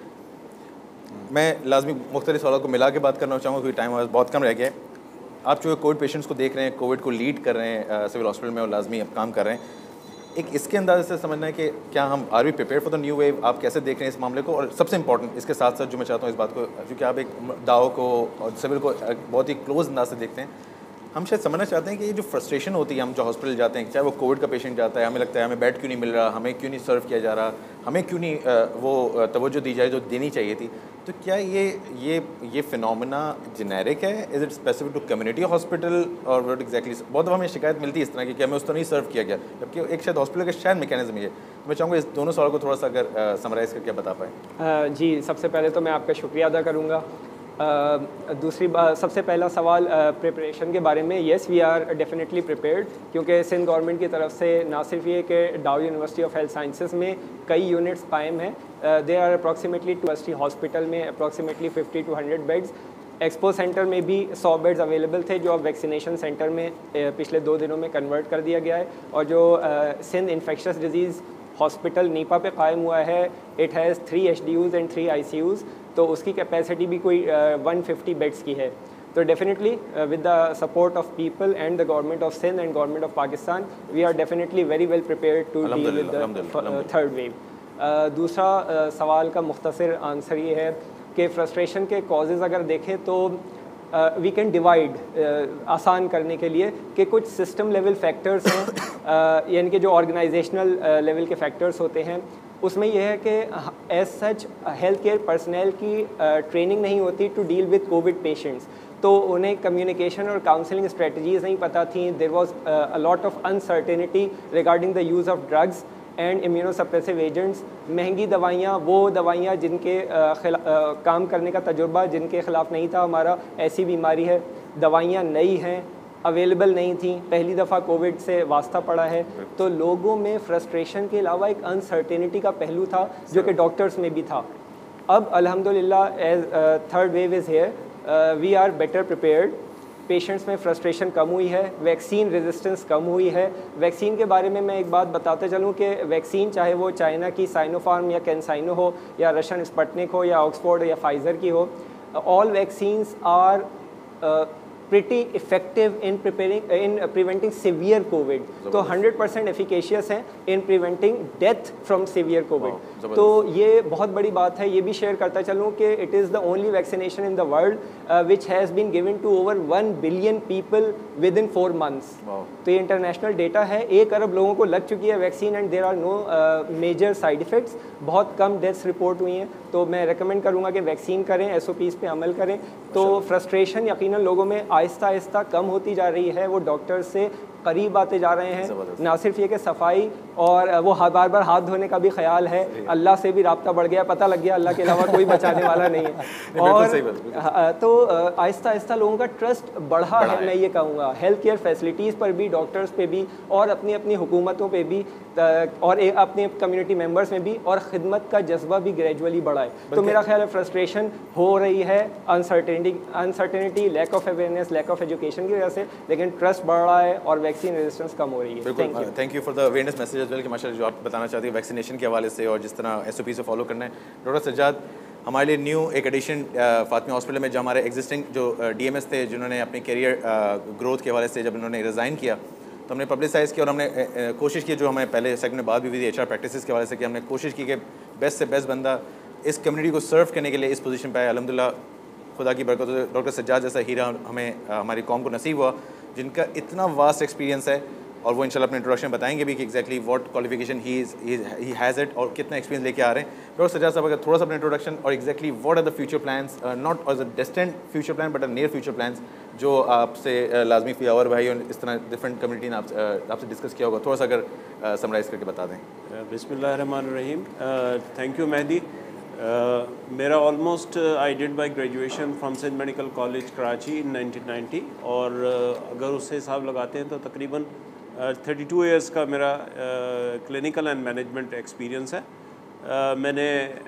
मैं लाजमी मुख्तलिफ़ सवालों को मिला के बात करना चाहूँगा क्योंकि टाइम बहुत कम रह गया है। आप जो कोविड पेशेंट्स को देख रहे हैं कोविड को लीड कर रहे हैं सिविल हॉस्पिटल में और लाजमी अब काम कर रहे हैं। एक इसके अंदाजे से समझना है कि क्या हम are we prepare for the new wave आप कैसे देख रहे हैं इस मामले को? और सबसे इंपॉर्टेंट इसके साथ साथ जो मैं चाहता हूँ इस बात को क्योंकि आप एक दाव को और सिविल को बहुत ही क्लोज अंदाज से देखते हैं। हम शायद समझना चाहते हैं कि ये जो फ्रस्ट्रेशन होती है, हम जो हॉस्पिटल जाते हैं, चाहे वो कोविड का पेशेंट जाता है, हमें लगता है हमें बेड क्यों नहीं मिल रहा, हमें क्यों नहीं सर्व किया जा रहा, हमें क्यों नहीं वो तवज्जो दी जाए जो देनी चाहिए थी। तो क्या ये ये ये फिनोमिना जेनेरिक है? Is it specific to community hospital और वट एग्जैक्टली बहुत हमें शिकायत मिलती है इस तरह की कि हमें उस तरह नहीं सर्व किया गया, जबकि एक शायद हॉस्पिटल का शायद मैकेनिज्म है। तो मैं चाहूँगा इस दोनों सवाल को थोड़ा सा अगर समराइज़ करके बता पाएँ। जी, सबसे पहले तो मैं आपका शुक्रिया अदा करूँगा। दूसरी बात सबसे पहला सवाल प्रिपरेशन के बारे में yes we are definitely prepared क्योंकि सिंध गवर्नमेंट की तरफ़ से ना सिर्फ़ ये कि Dow university of health sciences में कई यूनिट्स कायम हैं they are approximately university hospital में approximately 50 to 100 beds expo centre में भी 100 बेड्स अवेलेबल थे, जो अब वैक्सीनेशन सेंटर में पिछले दो दिनों में कन्वर्ट कर दिया गया है, और जो Sindh infectious disease hospital Nipa पे कायम हुआ है। It has three H and three I तो उसकी कैपेसिटी भी कोई वन फिफ्टी बेड्स की है। तो definitely with the support of people and the government of Sindh and government of Pakistan we are definitely very well prepared to deal with. Third wave दूसरा uh, सवाल का मुख्तर answer ये है कि frustration के कॉजेज़ अगर देखें तो वी कैन डिवाइड आसान करने के लिए कि कुछ सिस्टम लेवल फैक्टर्स हैं uh, यानी कि जो ऑर्गेनाइजेशनल लेवल के फैक्टर्स होते हैं उसमें यह है कि as such health care personnel की ट्रेनिंग uh, नहीं होती to deal with COVID patients तो उन्हें कम्युनिकेशन और काउंसलिंग स्ट्रेटजीज नहीं पता थी. There was a lot of uncertainty regarding the use of drugs and immunosuppressive agents महँगी दवाइयाँ वो दवाइयाँ जिनके काम करने का तजुर्बा जिनके ख़िलाफ़ नहीं था हमारा ऐसी बीमारी है। दवाइयाँ नई हैं अवेलेबल नहीं थी। पहली दफ़ा कोविड से वास्ता पड़ा है। तो लोगों में फ्रस्ट्रेशन के अलावा एक अनसर्टेनिटी का पहलू था जो कि डॉक्टर्स में भी था। अब अल्हम्दुलिल्लाह as third wave is here we are better prepared patients में फ्रस्ट्रेशन कम हुई है वैक्सीन रेजिस्टेंस कम हुई है। वैक्सीन के बारे में मैं एक बात बताते चलूँ कि वैक्सीन चाहे वो चाइना की साइनोफार्म या कैंसाइनो हो, या रशियन स्पटनिक हो, या ऑक्सफोर्ड या फाइज़र की हो all vaccines are pretty effective in preparing in preventing severe covid. तो 100 परसेंट एफिकेशियस हैं in preventing death from severe COVID तो ये बहुत बड़ी बात है ये भी शेयर करता चलूँ कि it is the only vaccination in the world which has been given to over one billion people within four months तो ये इंटरनेशनल डेटा है एक अरब लोगों को लग चुकी है vaccine and there are no major side effects बहुत कम डेथ्स रिपोर्ट हुई हैं तो मैं रिकमेंड करूँगा कि वैक्सीन करें एस पे अमल करें। तो फ्रस्ट्रेशन यकीन लोगों में आहिस्ता आहिस्ता कम होती जा रही है। वो डॉक्टर से करीब आते जा रहे हैं। ना सिर्फ़ ये कि सफ़ाई और वो हाथ बार बार हाथ धोने का भी ख्याल है। अल्लाह से भी रबता बढ़ गया पता लग गया अल्लाह के अलावा कोई बचाने वाला नहीं है। और तो आहिस्ता आहिस्ता लोगों का ट्रस्ट बढ़ा है मैं ये कहूँगा। हेल्थ केयर फैसिलिटीज़ पर भी डॉक्टर्स पे भी और अपनी अपनी हुकूमतों पे भी और अपने कम्युनिटी मेंबर्स में भी और ख़िदमत का जज्बा भी ग्रेजुअली बढ़ा है। तो मेरा ख्याल है फ्रस्ट्रेशन हो रही है uncertainty uncertainty lack of awareness lack of education की वजह से लेकिन ट्रस्ट बढ़ रहा है और वैक्सीन रेजिस्टेंस कम हो रही है। बिल्कुल thank you for the awareness message as well कि माशा जो आप बताना चाहते हैं वैक्सीनेशन के हवाले से और जिस तरह एसओपी से फॉलो करना है। डॉक्टर सज्जाद हमारे लिए न्यू एक एडिशन फातिमा हॉस्पिटल में जो हमारे एग्जिस्टिंग जो डी थे जिन्होंने अपने करियर ग्रोथ के हवाले से जब उन्होंने रिज़ाइन किया तो हमने पब्लिसाइज़ किया और हमने कोशिश की जो हमें पहले सेगमेंट में बात भी हुई थी एच आर प्रैक्टिस के हवाले से कि हमने कोशिश की कि बेस्ट से बेस्ट बंदा इस कम्युनिटी को सर्व करने के लिए इस पोजीशन पर आए। अलहमदिल्ला खुदा की बरकत डॉक्टर सज्जाद जैसा हीरा हमें हमारी कौम को नसीब हुआ। जिनका इतना वास्ट एक्सपीरियंस है और वो इंशाल्लाह अपने इंट्रोडक्शन बताएँगे भी कि exactly what qualification he he has it और कितना एक्सपीरियंस लेके आ रहे हैं। डॉक्टर सजा साहब अगर थोड़ा सा अपना इंट्रोडक्शन और exactly what are the future plans not as a distant future plan but a near future plans जो आपसे uh, लाजमी फियावर भाई और इस तरह डिफरेंट कम्युनिटी ने आप, uh, आपसे डिस्कस किया होगा। थोड़ा सा अगर समराइज़ uh, करके बता दें। बिसमीम थैंक यू मेहदी। मेरा almost I did my graduation from saint medical college Karachi in 1990 और uh, अगर उससे हिसाब लगाते हैं तो तकरीबन थर्टी टू ईयर्स का मेरा क्लिनिकल एंड मैनेजमेंट एक्सपीरियंस है। Uh, मैंने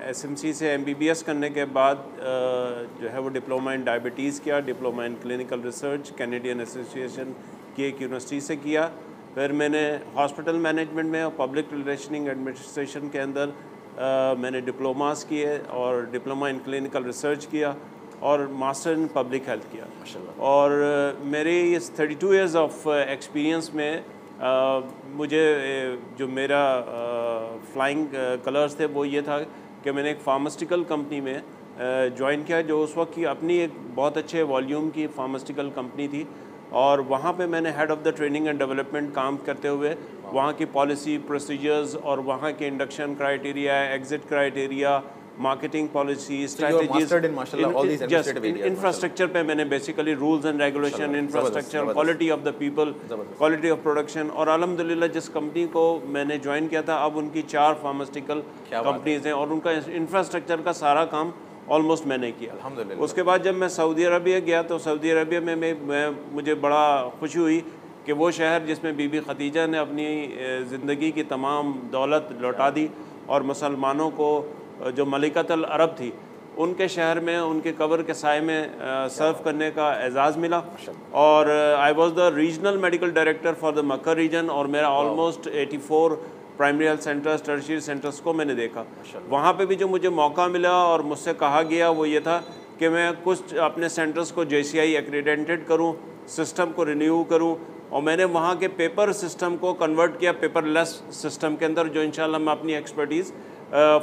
एसएमसी से एमबीबीएस करने के बाद uh, जो है वो डिप्लोमा इन डायबिटीज़ किया diploma in clinical research Canadian association की एक यूनिवर्सिटी से किया। फिर मैंने हॉस्पिटल मैनेजमेंट में और पब्लिक रिलेशनिंग एडमिनिस्ट्रेशन के अंदर मैंने डिप्लोमास किए और डिप्लोमा इन क्लिनिकल रिसर्च किया और मास्टर इन पब्लिक हेल्थ किया। और मेरे इस 32 टू ईयर्स ऑफ़ एक्सपीरियंस में आ, मुझे जो मेरा फ्लाइंग कलर्स थे वो ये था कि मैंने एक फार्मास्टिकल कंपनी में ज्वाइन किया जो उस वक्त की अपनी एक बहुत अच्छे वॉल्यूम की फार्मास्टिकल कंपनी थी। और वहाँ पे मैंने head of the training and development काम करते हुए वहाँ की पॉलिसी प्रोसीजर्स और वहाँ के induction criteria exit criteria marketing policy strategies infrastructure पे मैंने basically rules and regulation infrastructure quality of the people quality of production और अलहमदिल्ला जिस कंपनी को मैंने ज्वाइन किया था अब उनकी चार फार्मास्टिकल कंपनीज़ हैं। और उनका इंफ्रास्ट्रक्चर का सारा काम ऑलमोस्ट मैंने किया। उसके बाद जब मैं सऊदी अरबिया गया तो सऊदी अरबिया में मैं, मैं मुझे बड़ा खुशी हुई कि वो शहर जिसमें बीबी खतीजा ने अपनी ज़िंदगी की तमाम दौलत लौटा दी और मुसलमानों को जो मलिकतल अरब थी उनके शहर में उनके कबर के साय में सर्व करने का एजाज़ मिला। और I was the regional medical director for the Makkah region और मेरा almost 84 primary health centres tertiary centres को मैंने देखा। वहाँ पे भी जो मुझे मौका मिला और मुझसे कहा गया वो ये था कि मैं कुछ अपने सेंटर्स को जे सी आई एक्रीडेंटेड करूँ सिस्टम को रिन्यू करूँ और मैंने वहाँ के पेपर सिस्टम को कन्वर्ट किया पेपरलेस सिस्टम के अंदर जो इंशाल्लाह मैं अपनी एक्सपर्टीज़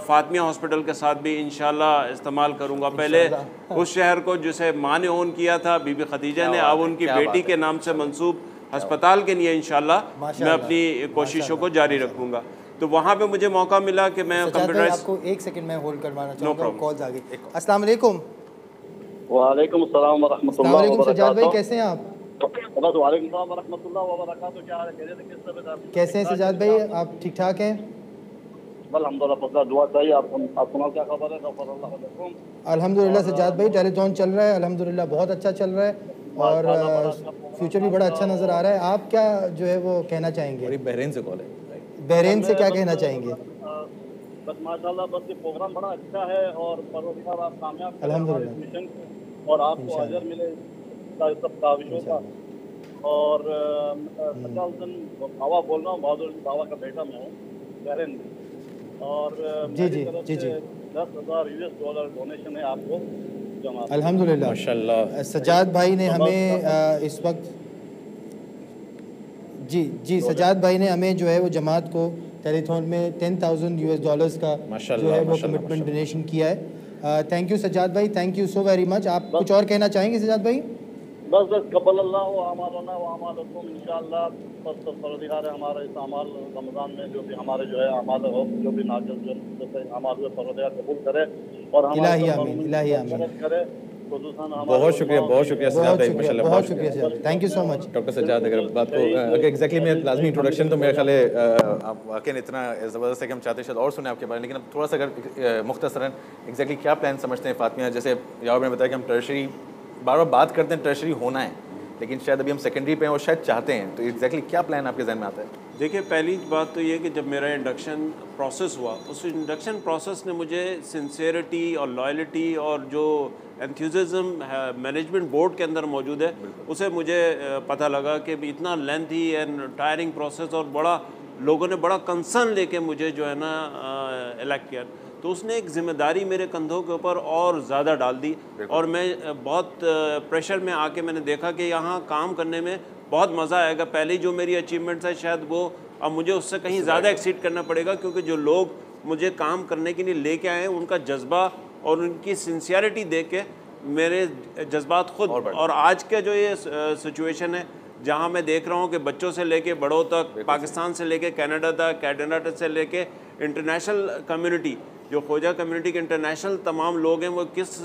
फातमिया हॉस्पिटल के साथ भी इंशाल्लाह इस्तेमाल करूँगा। पहले उस शहर को जिसे माँ ने ओन किया था बीबी खदीजा ने अब उनकी बेटी के नाम से मंसूब अस्पताल के लिए इंशाल्लाह मैं अपनी कोशिशों को जारी रखूँगा। तो वहाँ पे मुझे मौका मिला कि मैं कंप्यूटर आपको एक सेकंड में होल्ड करवाना चाहूँगा कॉल्स आ गई। अस्सलाम वालेकुम। वालेकुम अस्सलाम व रहमतुल्लाह व बरकातहू सजाद भाई कैसे हैं आप? बस वालेकुम अस्सलाम व रहमतुल्लाह व बरकातहू क्या हाल है? कैसे हैं सजाद भाई? आप ठीक ठाक हैं? अलहमदिल्ला दुआ चाहिए। आप आप सुनाओ क्या खबर है? अल्हम्दुलिल्लाह सजाद भाई टेलीथॉन चल रहा है। अल्हम्दुलिल्लाह बहुत अच्छा चल रहा है। और फ्यूचर भी बड़ा अच्छा नज़र आ रहा है। आप क्या जो है वो कहना चाहेंगे? बहरीन से कॉल है बहरीन से क्या कहना चाहेंगे? बस माशाल्लाह बस ये प्रोग्राम बड़ा अच्छा है और परवरदिगार आप कामयाब मिशन और आपको अजर मिले सब काविशों का और सचाउद्दीन बाबा बोल रहा हूँ बहादुर बाबा का बेटा मैं हूँ बहरीन। में और जी, जी, जी, जी। दस हज़ार यूएस डॉलर डोनेशन है आपको। अल्हम्दुलिल्लाह। सजाद भाई ने हमें इस वक्त जी जी सजाद भाई ने हमें जो है वो जमात को टेलीथॉन में ten thousand US S dollars का जो है वो कमिटमेंट डोनेशन किया है। थैंक यू सजाद भाई thank you so very much आप कुछ और कहना चाहेंगे सजाद भाई? बस बस कबल अल्लाह व अमालकुम इंशाअल्लाह बस परवरदिगार है हमारे इस अमाल रमज़ान में जो भी हमारे जो है अमाल हो जो भी नाजल जो जैसे अमाल हुए परवरदिगार कबूल करे और हमारे करे बहुत शुक्रिया बहुत शुक्रिया सजाद बहुत भाई शुक्रिया बहुत शुक्रिया thank you so much doctor Sajjad अगर बात को अगर एग्जैक्टली मैं लाजमी इंट्रोडक्शन तो मेरे ख्याल है आप वाकई इतना ज़बरदस्त है कि हम चाहते हैं शायद और सुने आपके बारे में लेकिन अब थोड़ा सा अगर मुख्तसरन एग्जैक्टली क्या प्लान समझते हैं फातिमा? जैसे यार ने बताया कि हम टर्शरी बार बार बात करते हैं ट्रेशरी होना है लेकिन शायद अभी हम सेकेंडरी पे हैं और शायद चाहते हैं तो एग्जैक्टली क्या प्लान आपके जहन में आता है? देखिए पहली बात तो ये कि जब मेरा इंडक्शन प्रोसेस हुआ उस इंडक्शन प्रोसेस ने मुझे सिंसेरिटी और लॉयल्टी और जो एंथ्यूज़म मैनेजमेंट बोर्ड के अंदर मौजूद है उसे मुझे पता लगा कि इतना लेंथी एंड टायरिंग प्रोसेस और बड़ा लोगों ने बड़ा कंसर्न लेके मुझे जो है ना इलेक्ट किया। तो उसने एक ज़िम्मेदारी मेरे कंधों के ऊपर और ज़्यादा डाल दी और मैं बहुत प्रेशर में आके मैंने देखा कि यहाँ काम करने में बहुत मज़ा आएगा। पहले जो मेरी अचीवमेंट्स है शायद वो अब मुझे उससे कहीं ज़्यादा एक्सीड करना पड़ेगा क्योंकि जो लोग मुझे काम करने के लिए लेके आए हैं उनका जज्बा और उनकी सिंसियरिटी देख के मेरे जज्बात खुद और और आज का जो ये सिचुएशन है जहाँ मैं देख रहा हूँ कि बच्चों से लेके बड़ों तक पाकिस्तान से लेके कनाडा तक कैनेडा से लेके इंटरनेशनल कम्युनिटी जो खोजा कम्युनिटी के इंटरनेशनल तमाम लोग हैं, वो किस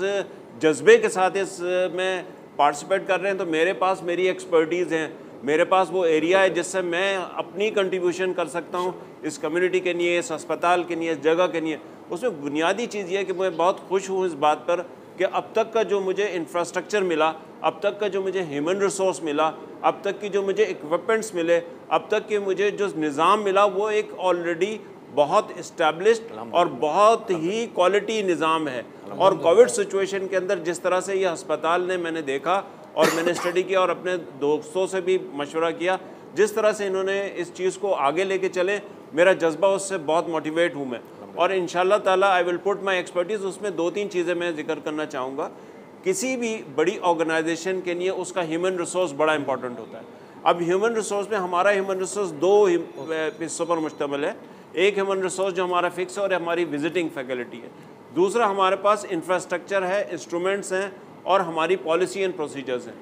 जज्बे के साथ इस में पार्टिसिपेट कर रहे हैं? तो मेरे पास मेरी एक्सपर्टीज़ हैं। मेरे पास वो एरिया है जिससे मैं अपनी कंट्रीब्यूशन कर सकता हूँ इस कम्युनिटी के लिए, इस अस्पताल के लिए, इस जगह के लिए। उसमें बुनियादी चीज़ ये है कि मैं बहुत खुश हूँ इस बात पर कि अब तक का जो मुझे इंफ्रास्ट्रक्चर मिला, अब तक का जो मुझे ह्यूमन रिसोर्स मिला, अब तक की जो मुझे इक्विपमेंट्स मिले, अब तक के मुझे जो निज़ाम मिला, वो एक ऑलरेडी बहुत इस्टेब्लिश्ड और बहुत ही क्वालिटी निज़ाम है। और कोविड सिचुएशन के अंदर जिस तरह से ये अस्पताल ने मैंने देखा और मैंने स्टडी किया और अपने दोस्तों से भी मशवरा किया जिस तरह से इन्होंने इस चीज़ को आगे लेके चले मेरा जज्बा उससे बहुत मोटिवेट हूँ मैं। और इन ताला I will put my expertise उसमें दो तीन चीज़ें मैं ज़िक्र करना चाहूँगा। किसी भी बड़ी ऑर्गेनाइजेशन के लिए उसका ह्यूमन रिसोर्स बड़ा इंपॉर्टेंट होता है। अब ह्यूमन रिसोर्स में हमारा ह्यूमन रिसोर्स दो हिस्सों पर मुश्तमिल है। एक ह्यूमन रिसोर्स जो हमारा फिक्स है और हमारी विजिटिंग फैकल्टी है। दूसरा हमारे पास इंफ्रास्ट्रक्चर है इंस्ट्रूमेंट्स हैं और हमारी पॉलिसी एंड प्रोसीजर्स हैं।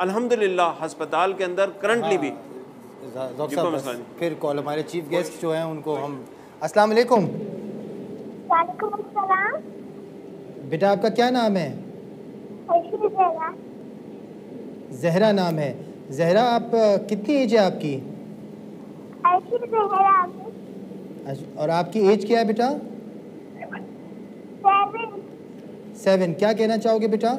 अल्हम्दुलिल्लाह अस्पताल के अंदर करंटली भी। नहीं। फिर कॉल हमारे चीफ गेस्ट जो हैं उनको हम अस्सलाम वालेकुम। वालेकुम अस्सलाम। बेटा आपका क्या नाम है? जहरा। नाम है। जहरा आप कितनी एज है आपकी? और आपकी एज क्या है बेटा? सेवन सेवन क्या कहना चाहोगे बेटा?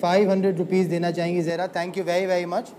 फाइव हंड्रेड रुपीज़ देना चाहेंगी Zahra. Thank you very very much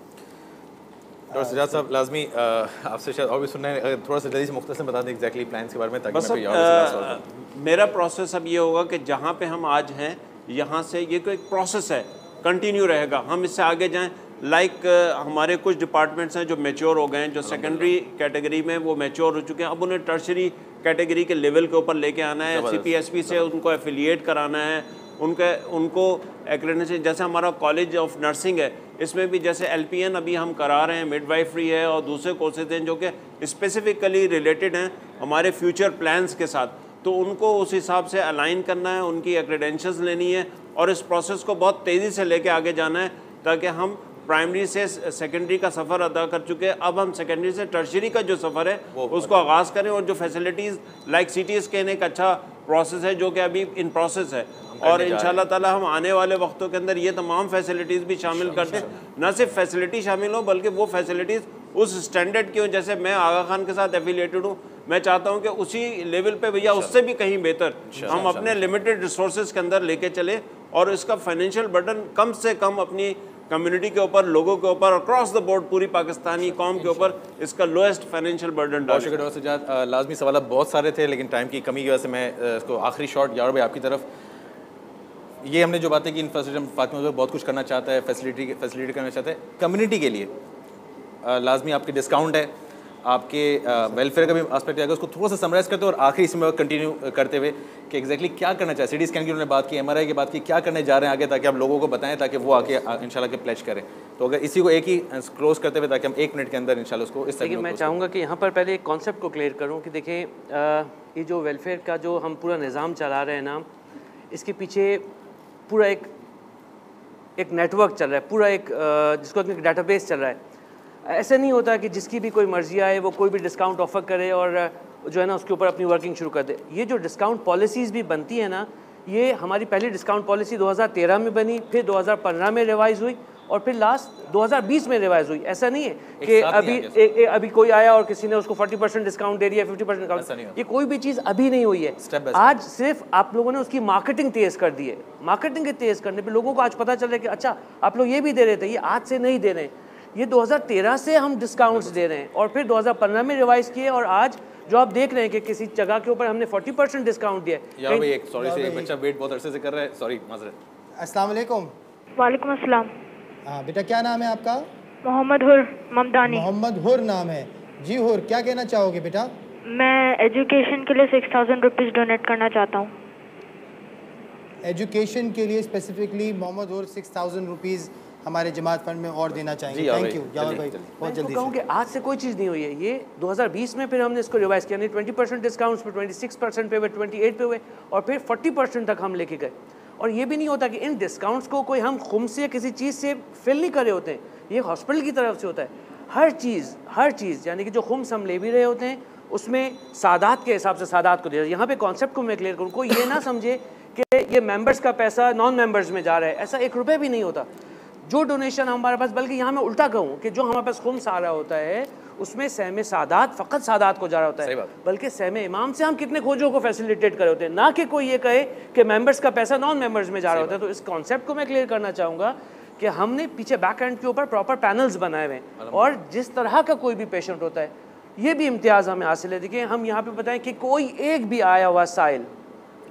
doctor Sajjad साहब लाजमी आपसे शायद और भी सुनना है थोड़ा सा जल्दी से मुख्तसर बता दें एग्जैक्टली प्लान्स के बारे में ताकि बस मैं अब कोई और मसला मेरा प्रोसेस अब ये होगा कि जहाँ पे हम आज हैं यहाँ से ये कोई प्रोसेस है कंटिन्यू रहेगा। हम इससे आगे जाएँ लाइक हमारे कुछ डिपार्टमेंट्स हैं जो मेच्योर हो गए हैं जो सेकेंडरी कैटेगरी में वो मेच्योर हो चुके हैं। अब उन्हें टर्शरी कैटेगरी के लेवल के ऊपर लेके आना है सी पी से उनको एफिलिएट कराना है उनके उनको एक्रेडिटेशन जैसे हमारा कॉलेज ऑफ़ नर्सिंग है इसमें भी जैसे एल पी एन अभी हम करा रहे हैं मिडवाइफरी है और दूसरे कोर्सेज हैं जो कि स्पेसिफिकली रिलेटेड हैं हमारे फ्यूचर प्लान्स के साथ। तो उनको उस हिसाब से अलाइन करना है उनकी एक्रेडेंशियल्स लेनी है और इस प्रोसेस को बहुत तेज़ी से लेके आगे जाना है ताकि हम प्राइमरी से सेकेंडरी का सफ़र अदा कर चुके हैं। अब हम सेकेंडरी से टर्शरी का जो सफ़र है उसको आगाज़ करें और जो facilities like C T scan एक अच्छा प्रोसेस है जो कि अभी इन प्रोसेस है। और इन ताला हम आने वाले वक्तों के अंदर ये तमाम फैसिलिटीज़ भी शामिल करते हैं। न सिर्फ़ फैसिलिटी शामिल हो बल्कि वो फैसिलिटीज़ उस स्टैंडर्ड की हो जैसे मैं आगा खान के साथ एफिलिएटेड हूँ। मैं चाहता हूँ कि उसी लेवल पे भैया उससे भी कहीं बेहतर हम अपने लिमिटेड रिसोर्सेज के अंदर लेके चले और इसका फाइनेंशियल बर्डन कम से कम अपनी कम्युनिटी के ऊपर, लोगों के ऊपर अक्रॉस द बोर्ड पूरी पाकिस्तानी कॉम के ऊपर इसका लोएस्ट फाइनेंशियल बर्डन डाल शुक्र डॉक्टर लाजमी सवाल बहुत सारे थे, लेकिन टाइम की कमी की वजह से मैं इसको आखिरी शॉट यार भाई आपकी तरफ़। ये हमने जो बातें की इंफ्रास्ट्रक्चर फातिमा बहुत कुछ करना चाहता है फैसिलिटी फैसिलिटी करना चाहता है। कम्युनिटी के लिए लाजमी आपके डिस्काउंट है। आपके वेलफेयर का भी आस्पेक्ट आएगा उसको थोड़ा सा समराइज करते हैं और आखिरी इसमें कंटिन्यू करते हुए कि एग्जैक्टली क्या करना चाहिए। सी डी स्कैन की उन्होंने बात की एम की बात की क्या करने जा रहे हैं आगे ताकि आप लोगों को बताएँ ताकि वो आके इंशाल्लाह के प्लेज करें। तो अगर इसी को एक ही क्लोज करते हुए ताकि हम एक मिनट के अंदर इंशाल्लाह उसको इस देखिए मैं चाहूँगा कि यहाँ पर पहले एक कॉन्सेप्ट को क्लियर करूँ कि देखें ये जो वेलफेयर का जो हम पूरा निज़ाम चला रहे हैं ना इसके पीछे पूरा एक एक नेटवर्क चल रहा है पूरा एक जिसको डाटाबेस चल रहा है। ऐसे नहीं होता कि जिसकी भी कोई मर्ज़ी आए वो कोई भी डिस्काउंट ऑफ़र करे और जो है ना उसके ऊपर अपनी वर्किंग शुरू कर दे। ये जो डिस्काउंट पॉलिसीज़ भी बनती है ना ये हमारी पहली डिस्काउंट पॉलिसी 2013 में बनी फिर 2015 में रिवाइज़ हुई और फिर लास्ट 2020 में रिवाइज हुई। ऐसा नहीं है कि अभी ए, ए, अभी कोई आया और किसी ने उसको 40 परसेंट डिस्काउंट दे दिया 50 परसेंट डिस्काउंट ये कोई भी चीज़ अभी नहीं हुई है। आज सिर्फ़ आप लोगों ने उसकी मार्केटिंग तेज कर दी है। मार्केटिंग के तेज करने पर लोगों को आज पता चल रहा है कि अच्छा आप लोग ये भी दे रहे थे ये आज से नहीं दे रहे ये 2013 से हम डिस्काउंट्स दे रहे हैं और फिर 2015 में रिवाइज किए और आज जो आप देख रहे हैं कि किसी जगह के ऊपर हमने 40 परसेंट डिस्काउंट दिया यार भाई एक सॉरी से एक बच्चा वेट बहुत अरसे से कर रहा है। सॉरी माजरत अस्सलाम वालेकुम। वालेकुम अस्सलाम। हाँ बेटा क्या नाम है आपका? मोहम्मद हुर ममदानी। मोहम्मद हुर नाम है। जी हुर क्या कहना चाहोगे बेटा? मैं एजुकेशन के लिए सिक्स थाउज़ेंड रुपीज़ डोनेट करना चाहता हूँ। एजुकेशन के लिए स्पेसिफिकली मोहम्मद हुर सिक्स थाउज़ेंड रुपीज़ हमारे जमात फंड में और देना चाहेंगे। थैंक यू जावर भाई बहुत जल्दी कहूँ कि आज से कोई चीज़ नहीं हुई है। ये 2020 में फिर हमने इसको रिवाइज किया नहीं 20 परसेंट डिस्काउंट्स पे 26 परसेंट पे हुए 28 पे हुए और फिर 40 परसेंट तक हम लेके गए। और ये भी नहीं होता कि इन डिस्काउंट्स को कोई हम खुम से किसी चीज़ से फिल नहीं करे होते हैं। ये हॉस्पिटल की तरफ़ से होता है। हर चीज़ हर चीज़ यानी कि जो खुम्स हम ले भी रहे होते हैं उसमें सादात के हिसाब से सादात को दे रहे यहाँ पे कॉन्सेप्ट को मैं क्लियर करूँ कोई ये ना समझे कि ये मेंबर्स का पैसा नॉन मेंबर्स में जा रहा है। ऐसा एक रुपये भी नहीं होता। जो डोनेशन हमारे पास बल्कि यहाँ मैं उल्टा कहूँ कि जो हमारे पास खुम्स आ रहा होता है उसमें सहम सादात फ़कत सादात को जा रहा होता है। बल्कि सहम इमाम से हम कितने खोजों को फैसिलिटेट करे होते हैं? ना कि कोई ये कहे कि मेंबर्स का पैसा नॉन मेंबर्स में जा रहा होता है। तो इस कॉन्सेप्ट को मैं क्लियर करना चाहूँगा कि हमने पीछे बैक एंड के ऊपर प्रॉपर पैनल्स बनाए हुए हैं। और जिस तरह का कोई भी पेशेंट होता है ये भी इम्तियाज़ हमें हासिल है। देखिए हम यहाँ पे बताएँ कि कोई एक भी आया हुआ साइल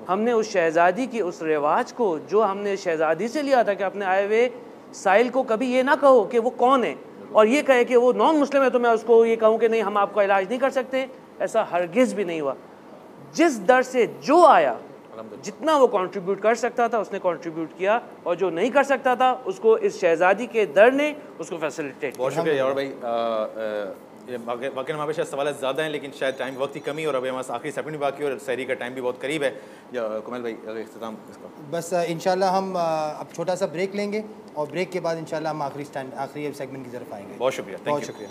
हमने उस शहज़ादी की उस रिवाज को जो हमने शहज़ादी से लिया था कि अपने आए हुए साइल को कभी ये ना कहो कि वो कौन है और ये कहे कि वो नॉन मुस्लिम है तो मैं उसको ये कहूँ कि नहीं हम आपका इलाज नहीं कर सकते। ऐसा हरगिज़ भी नहीं हुआ। जिस दर से जो आया जितना वो कंट्रीब्यूट कर सकता था उसने कंट्रीब्यूट किया और जो नहीं कर सकता था उसको इस शहजादी के दर ने उसको फैसिलिटेट बहुत शुक्रिया और भाई। वाकई हमारे शायद सवाल ज़्यादा हैं लेकिन शायद टाइम वक्त की कमी और अभी हमारे आखिरी सेकंड बाकी और शहरी का टाइम भी बहुत करीब है। कुमल भाई अख्ताम इसका। बस इन हम अब छोटा सा ब्रेक लेंगे और ब्रेक के बाद इन हम आखिरी स्टैंड आखिरी सेगमेंट की तरफ़ आएँगे। बहुत शुक्रिया बहुत शुक्रिया।